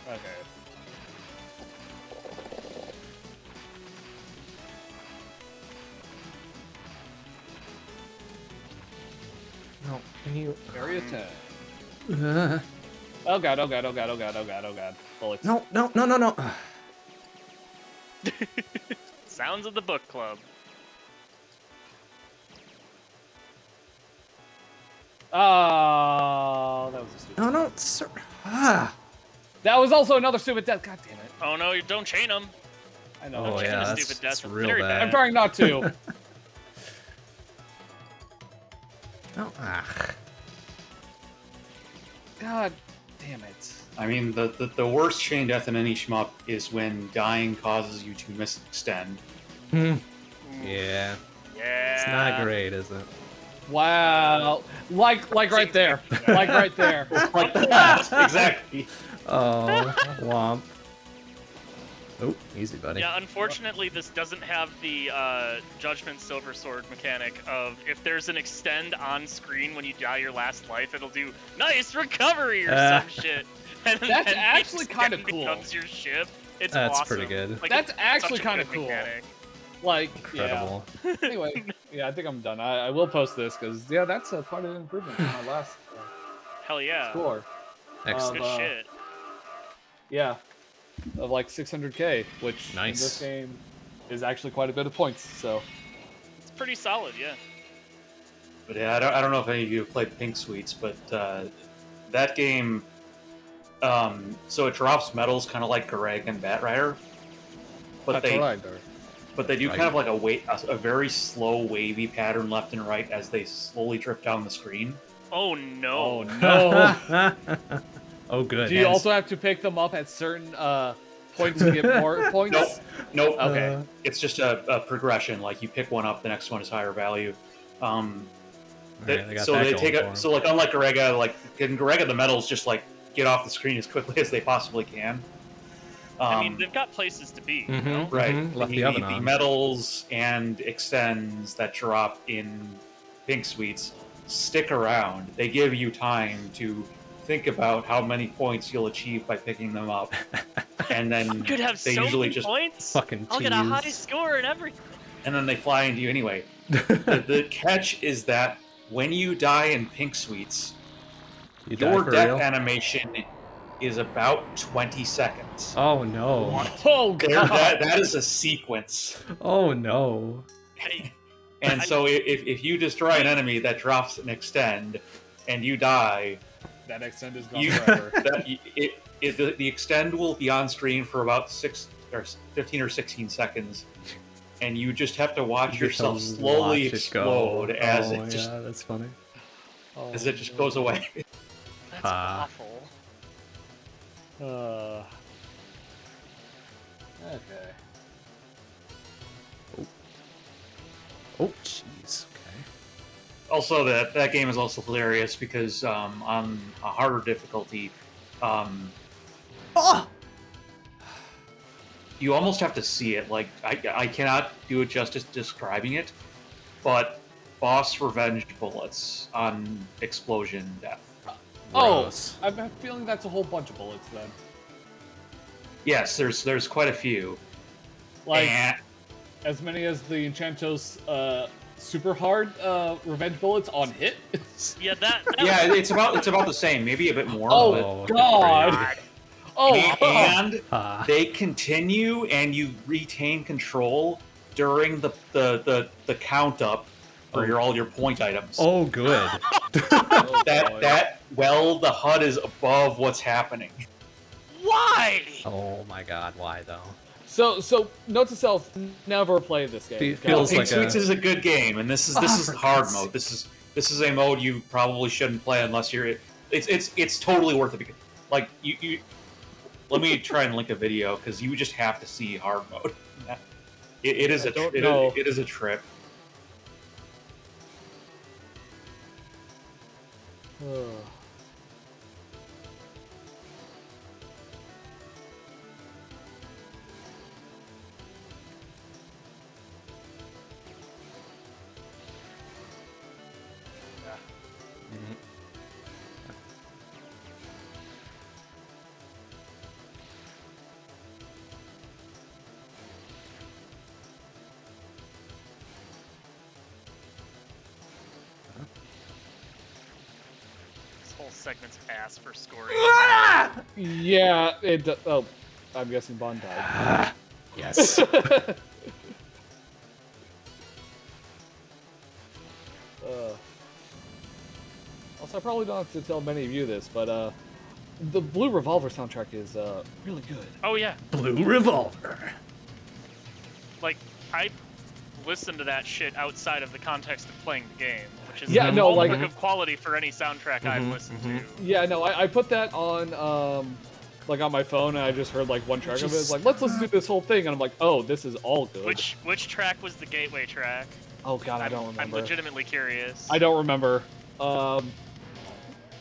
Okay. No, can you? Area 10. Uh, Oh god, oh god, oh god, oh god, oh god, oh god. Bullets. no, no, no, no, no. Sounds of the book club. Oh, that was a stupid. No, no, sir. Ah. That was also another stupid death. God damn it. Oh no, you don't chain them. I know. Oh yeah, that's, stupid that's real Very bad. I'm trying not to. oh, ah. God damn it. I mean, the, the, the worst chain death in any shmup is when dying causes you to misextend. Hmm. Yeah, Yeah. it's not great, is it? Wow. Like like right there. Like right there. Like that, exactly. Oh, womp. Oh, easy, buddy. Yeah, unfortunately, this doesn't have the uh, Judgment Silver Sword mechanic of if there's an extend on screen when you die your last life, it'll do nice recovery or Ah. some shit. And That's then actually kinda cool. Becomes your ship. It's That's awesome. pretty good. Like, That's actually kinda cool. mechanic. Like Incredible. Yeah. Anyway, yeah, I think I'm done. I, I will post this because yeah, that's uh, quite an improvement from my last uh, Hell yeah. score. Excellent. Good Uh, shit. Yeah, of like 600k, which in this game is actually quite a bit of points. So It's pretty solid, yeah. But yeah, I don't, I don't know if any of you have played Pink Sweets, but uh, that game, um, so it drops medals kind of like Garegga and Batrider, but they but they do kind of like a wait a, a very slow wavy pattern left and right as they slowly drift down the screen. Oh no. Oh no! oh, good. Do you And- also have to pick them up at certain uh, points to get more points? Nope, nope. Okay. Uh, It's just a, a progression. Like you pick one up, the next one is higher value. Um, they- Alright, they so they take for a 'em. so like unlike Garegga, like in Garegga the medals just like get off the screen as quickly as they possibly can. Um, I mean, they've got places to be. You Mhm. know? right. Mhm, left the, the oven the on. medals and extends that drop in Pink Sweets stick around. They give you time to think about how many points you'll achieve by picking them up, and then You could have they so usually many just points. Fucking I'll get a high score and everything. and then they fly into you anyway. the, the catch is that when you die in Pink sweets, You your death real? animation is about 20 seconds. Oh no! Oh There, god! that, that is a sequence. Oh no! And so if, if you destroy an enemy that drops an extend and you die, That extend is gone You- forever. that it, it, the, the extend will be on screen for about six or 15 or 16 seconds. And you just have to watch You yourself slowly it explode go. as oh, it just yeah, that's funny. Oh, as it just goes away. that's Ah. awful. Uh, okay. Oh jeez. Okay. Also, that that game is also hilarious because um, on a harder difficulty, um, Oh! you almost have to see it. Like I, I cannot do it justice describing it, but boss revenge bullets on explosion death. Gross. Oh, I'm I'm feeling that's a whole bunch of bullets then. Yes, there's there's quite a few. Like And- as many as the Eschatos uh, super hard uh, revenge bullets on hit. Yeah, that. that yeah, it's about it's about the same, maybe a bit more. Oh, but Oh, God. God. Oh, and they continue, and you retain control during the the the, the count up for your all your point items. oh, good. oh, that boy. that well, the HUD is above what's happening. Why? Oh my God, why though? So, so note to self: never play this game. Fe- guys. feels Pink like Sweets a- is a good game, and this is this Ah, is hard God's mode. This is this is a mode you probably shouldn't play unless you're. It's it's it's totally worth it. Because, like you you. Let me try and link a video because you just have to see hard mode. It, it is I a don't it is- know. it is a trip. segment's ass for scoring. Yeah, it. do- Oh, I'm guessing Bond died. Yes. Uh, also, I probably don't have to tell many of you this, but uh, the Blue Revolver soundtrack is uh, really good. Oh yeah, Blue Revolver. like I listened to that shit outside of the context of playing the game, which is Yeah, a no, like- of quality for any soundtrack I've Mhm, listened mhm. to. Yeah, no, I, I put that on um, like on my phone, and I just heard like one track of it. It's like, let's listen to this whole thing, and I'm like, oh, this is all good. Which which track was the gateway track? oh god, I I'm, don't remember. I'm legitimately curious. I don't remember. Um,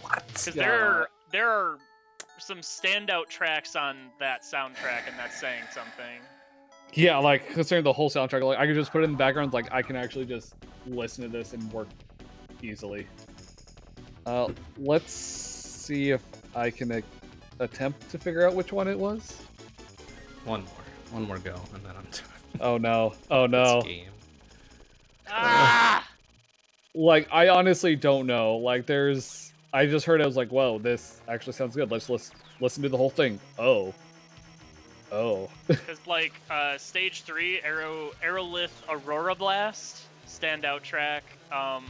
Because Yeah. there are there are some standout tracks on that soundtrack, and that's saying something. yeah, like considering the whole soundtrack, like I could just put it in the background, like I can actually just listen to this and work easily. Uh, let's see if I can a- attempt to figure out which one it was. One more. One more go, and then I'm done. Oh no! Oh no! This game. Ah! Like I honestly don't know. Like there's, I just heard. it, I was like, whoa, this actually sounds good. Let's listen listen to the whole thing. Oh. Oh. Because like uh, stage three, Arrow Aerolith Aurora Blast standout track. Um,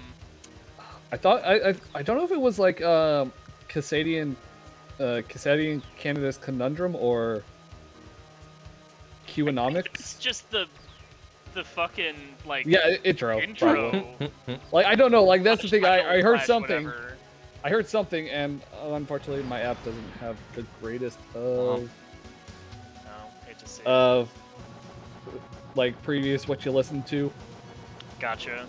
I thought I I, I don't know if it was like um Casadian uh Casadian Canada's conundrum or it's just the the fucking like Yeah, i- intro. intro. Like I don't know. Like that's the thing. I, I heard something. whatever. I heard something, and uh, unfortunately, my app doesn't have the greatest of No, hate to see. it. of like previous what you listened to. gotcha.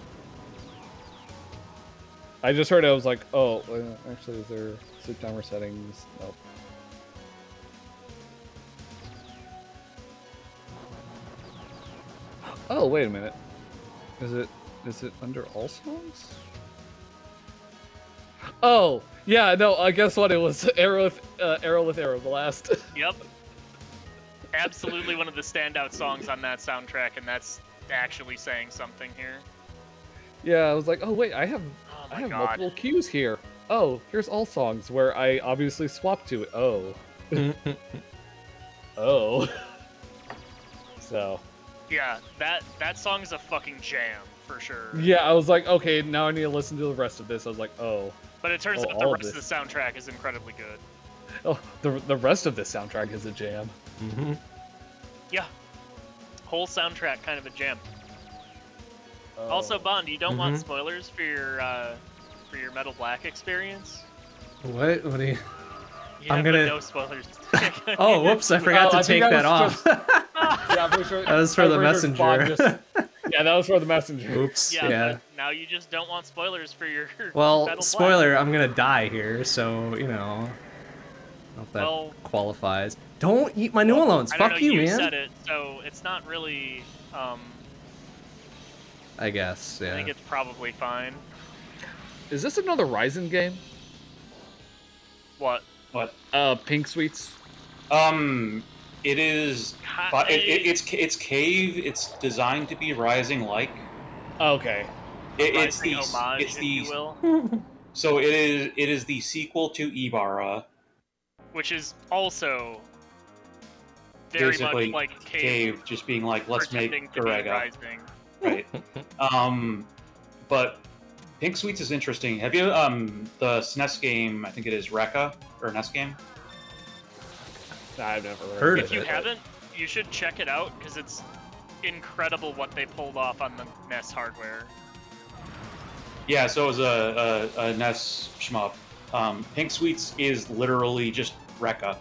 I just heard. it, I was like, oh, uh, actually, is there sleep timer settings? Nope. Oh, wait a minute. Is it is it under all songs? Oh, yeah, no, I guess what it was Arrow with uh, Arrow with Arrow Blast. Yep. Absolutely one of the standout songs on that soundtrack, and that's actually saying something here. yeah, I was like, oh wait, I have Oh I have god. multiple cues here. Oh, here's all songs where I obviously swapped to it. Oh. Oh. so, Yeah, that that song is a fucking jam for sure. yeah, I was like, okay, now I need to listen to the rest of this. I was like, oh. But it turns Oh, out the all of rest of the soundtrack is incredibly good. Oh, the, the rest of this soundtrack is a jam. Mm hmm Yeah. Whole soundtrack kind of a jam. Oh. Also, Bond, you don't want Mhm. spoilers for your uh, for your Metal Black experience. What? What do you? You I'm gonna- no spoilers. Oh, whoops! I forgot Oh, to think take I that was off. yeah, I'm sure, that was for I'm the pretty sure Spawn messenger. just- yeah, that was for the messenger. Oops. yeah, Yeah. now you just don't want spoilers for your Well, Metal Black. spoiler, I'm gonna die here, so you know. I don't know if that Well- qualifies. Don't eat my newalones. Fuck know, you, you man. said it, so it's not really. Um, I guess. Yeah. I think it's probably fine. Is this another Raizing game? What? What? Uh, Pink Sweets. Um, it is, but it, it, it's it's cave. It's designed to be Raizing like. Okay. It, it's the homage, it's if the you will. so it is it is the sequel to Ibara. which is also very Basically, much like Cave Cave, just being like, let's make pretending to be Garegga. Raizing. Right. um, but Pink Sweets is interesting. Have you um the SNES game? I think it is Recca or NES game. I've never heard, Heard of it. If you haven't, you should check it out because it's incredible what they pulled off on the NES hardware. Yeah, so it was a, a, a NES shmup. Um, Pink Sweets is literally just Recca.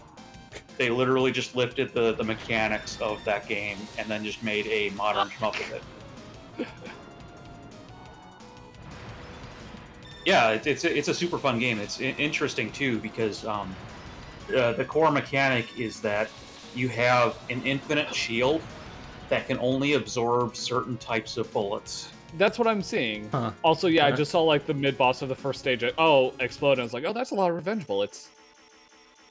They literally just lifted the, the mechanics of that game and then just made a modern shmup of it. Yeah, it's it's a, it's a super fun game. It's interesting too because um, uh, the core mechanic is that you have an infinite shield that can only absorb certain types of bullets. That's what I'm seeing. Huh. Also, yeah, I just saw like the mid boss of the first stage. uh, Oh, explode! And I was like, oh, that's a lot of revenge bullets.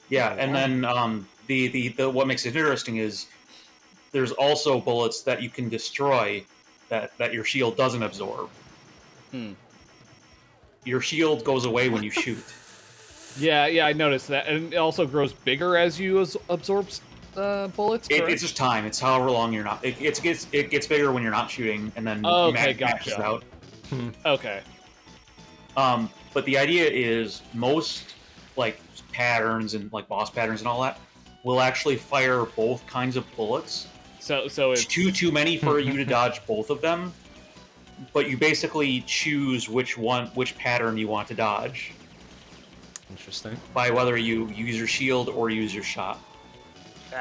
Yeah, and then um, the, the the what makes it interesting is there's also bullets that you can destroy that that your shield doesn't absorb. Hmm. Your shield goes away when you shoot. Yeah, yeah, I noticed that, and it also grows bigger as you as- absorb uh, bullets. It, it's just time. It's however long you're not. It, it gets it gets bigger when you're not shooting, and then Oh, ma- okay, maxes gotcha. out. okay. Um, but the idea is most like patterns and like boss patterns and all that will actually fire both kinds of bullets. So, so It's it's too too many for you to dodge both of them, but you basically choose which one which pattern you want to dodge Interesting. by whether you use your shield or use your shot.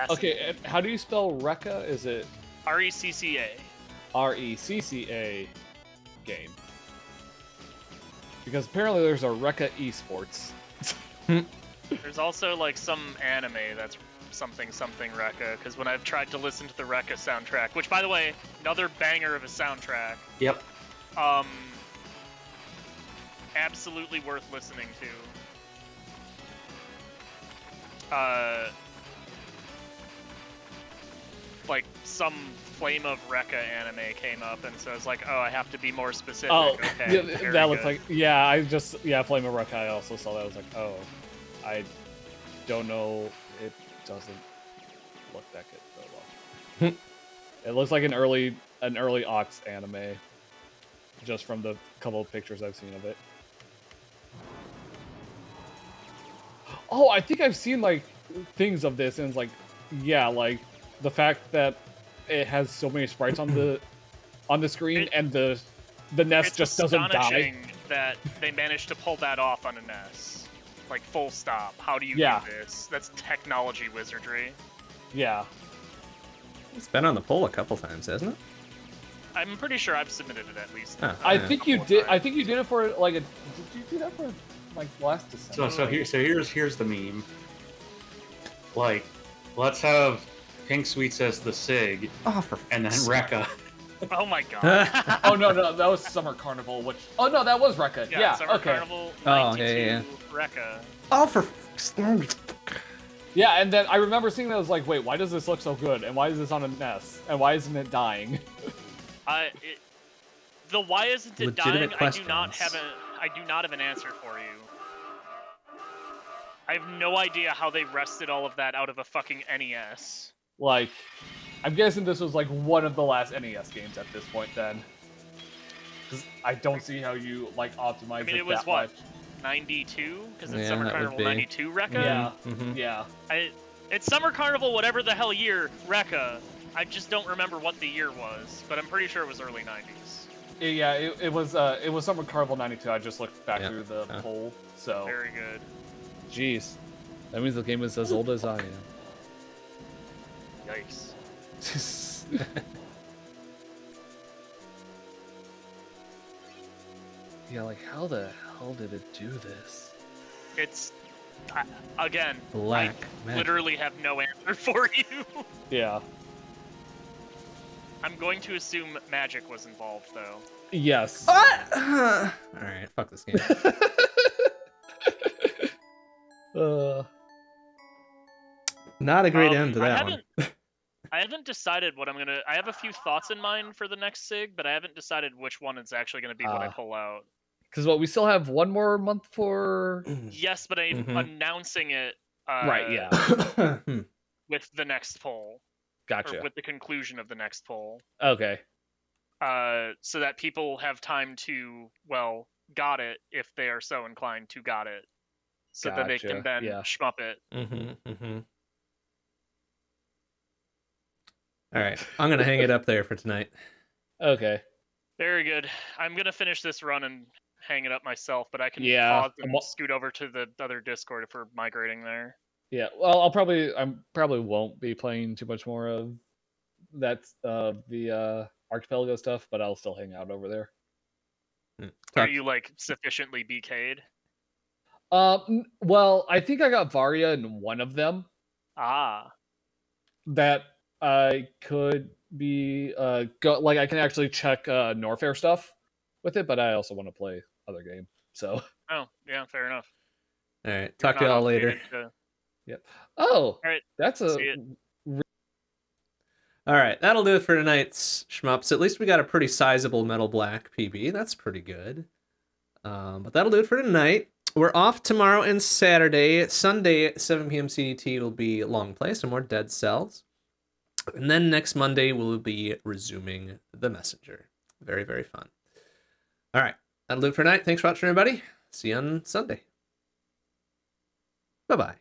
okay. and How do you spell Recca? Is it R E C C A. R E C C A game? Because apparently there's a Recca Esports. There's also like some anime that's something something Recca. Because when I've tried to listen to the Recca soundtrack, which by the way, another banger of a soundtrack, Yep. um, absolutely worth listening to. Uh, like some Flame of Recca anime came up, and so I was like, oh, I have to be more specific. Oh, okay, yeah, that looks good. like yeah. I just yeah, Flame of Recca. I also saw that. I was like, oh, I don't know. It doesn't look that good very well. it looks like an early an early Ox anime, just from the couple of pictures I've seen of it. Oh, I think I've seen like things of this, and it's like, yeah, like the fact that it has so many sprites on the on the screen, It- and the the NES just doesn't die. that they managed to pull that off on a NES. Like full stop. How do you Yeah. do this? That's technology wizardry. Yeah. It's been on the poll a couple times, hasn't it? I'm pretty sure I've submitted it at least. Huh. Uh, I Yeah. think you did. of I think you did it for like a. Did you do that for like last So December? so so here so here's here's the meme. Like, let's have Pink Sweets as the Sig, Oh, for and then fuck's Recca. Oh my god. oh no, no, that was Summer Carnival. Which oh no, that was Recca. yeah, Yeah. Summer okay. Carnival Oh, 92 yeah, yeah, Recca. Oh, for fuck's Yeah, and then I remember seeing that. I was like, wait, why does this look so good? And why is this on a NES? And why isn't it dying? I it, the why isn't it Legitimate dying? I do not questions. have a I do not have an answer for you. I have no idea how they wrested all of that out of a fucking NES. Like, I'm guessing this was like one of the last NES games at this point. Then, because I don't see how you like optimize I mean, it, it was that what much. 92 because it's Yeah, Summer Carnival 92 Recca. Yeah. Mhm. Yeah. I, it's Summer Carnival, whatever the hell year, Recca. I just don't remember what the year was, but I'm pretty sure it was early 90s. Yeah, it, it was uh, it was Summer Carnival '92. I just looked back Yeah, through the yeah. poll. So, Very good. jeez, that means the game is as old as I am. Yikes. yeah, like how the hell did it do this? It's I, again. Black I magic. literally have no answer for you. Yeah. I'm going to assume magic was involved, though. Yes. What? All right, fuck this game. Uh, Not a great Um, end to that one. Haven't- I haven't decided what I'm gonna. I have a few thoughts in mind for the next sig, but I haven't decided which one is actually gonna be what I Ah. pull out. because what we still have one more month for. Yes, but I'm Mhm. announcing it Uh, right. Yeah. With the next poll, Gotcha. or with the conclusion of the next poll, Okay. uh, so that people have time to well got it if they are so inclined to got it, so that they can then yeah. shmup it. Mm-hmm, mm-hmm. All right, I'm gonna hang it up there for tonight. Okay. Very good. I'm gonna finish this run and hang it up myself, but I can Yeah, pause I'm and scoot over to the other Discord if we're migrating there. Yeah. Well, I'll probably I'm probably won't be playing too much more of that uh the uh archipelago stuff, but I'll still hang out over there. Hmm. Are you like sufficiently BK'd? Um. Well, I think I got Varia in one of them Ah, that I could be uh go like I can actually check uh Norfair stuff with it, but I also want to play other game. So oh yeah, fair enough. All right, You're talk to y'all later. obligated to- oh, Alright, that's a. All right, that'll do it for tonight's shmups. At least we got a pretty sizable Metal Black PB. That's pretty good. Um, but that'll do it for tonight. We're off tomorrow and Saturday. Sunday at 7 p.m. CDT it'll be Long Play, some more Dead Cells. And then next Monday we'll be resuming The Messenger. Very, very fun. All right, that'll do it for tonight. Thanks for watching, everybody. See you on Sunday. Bye bye.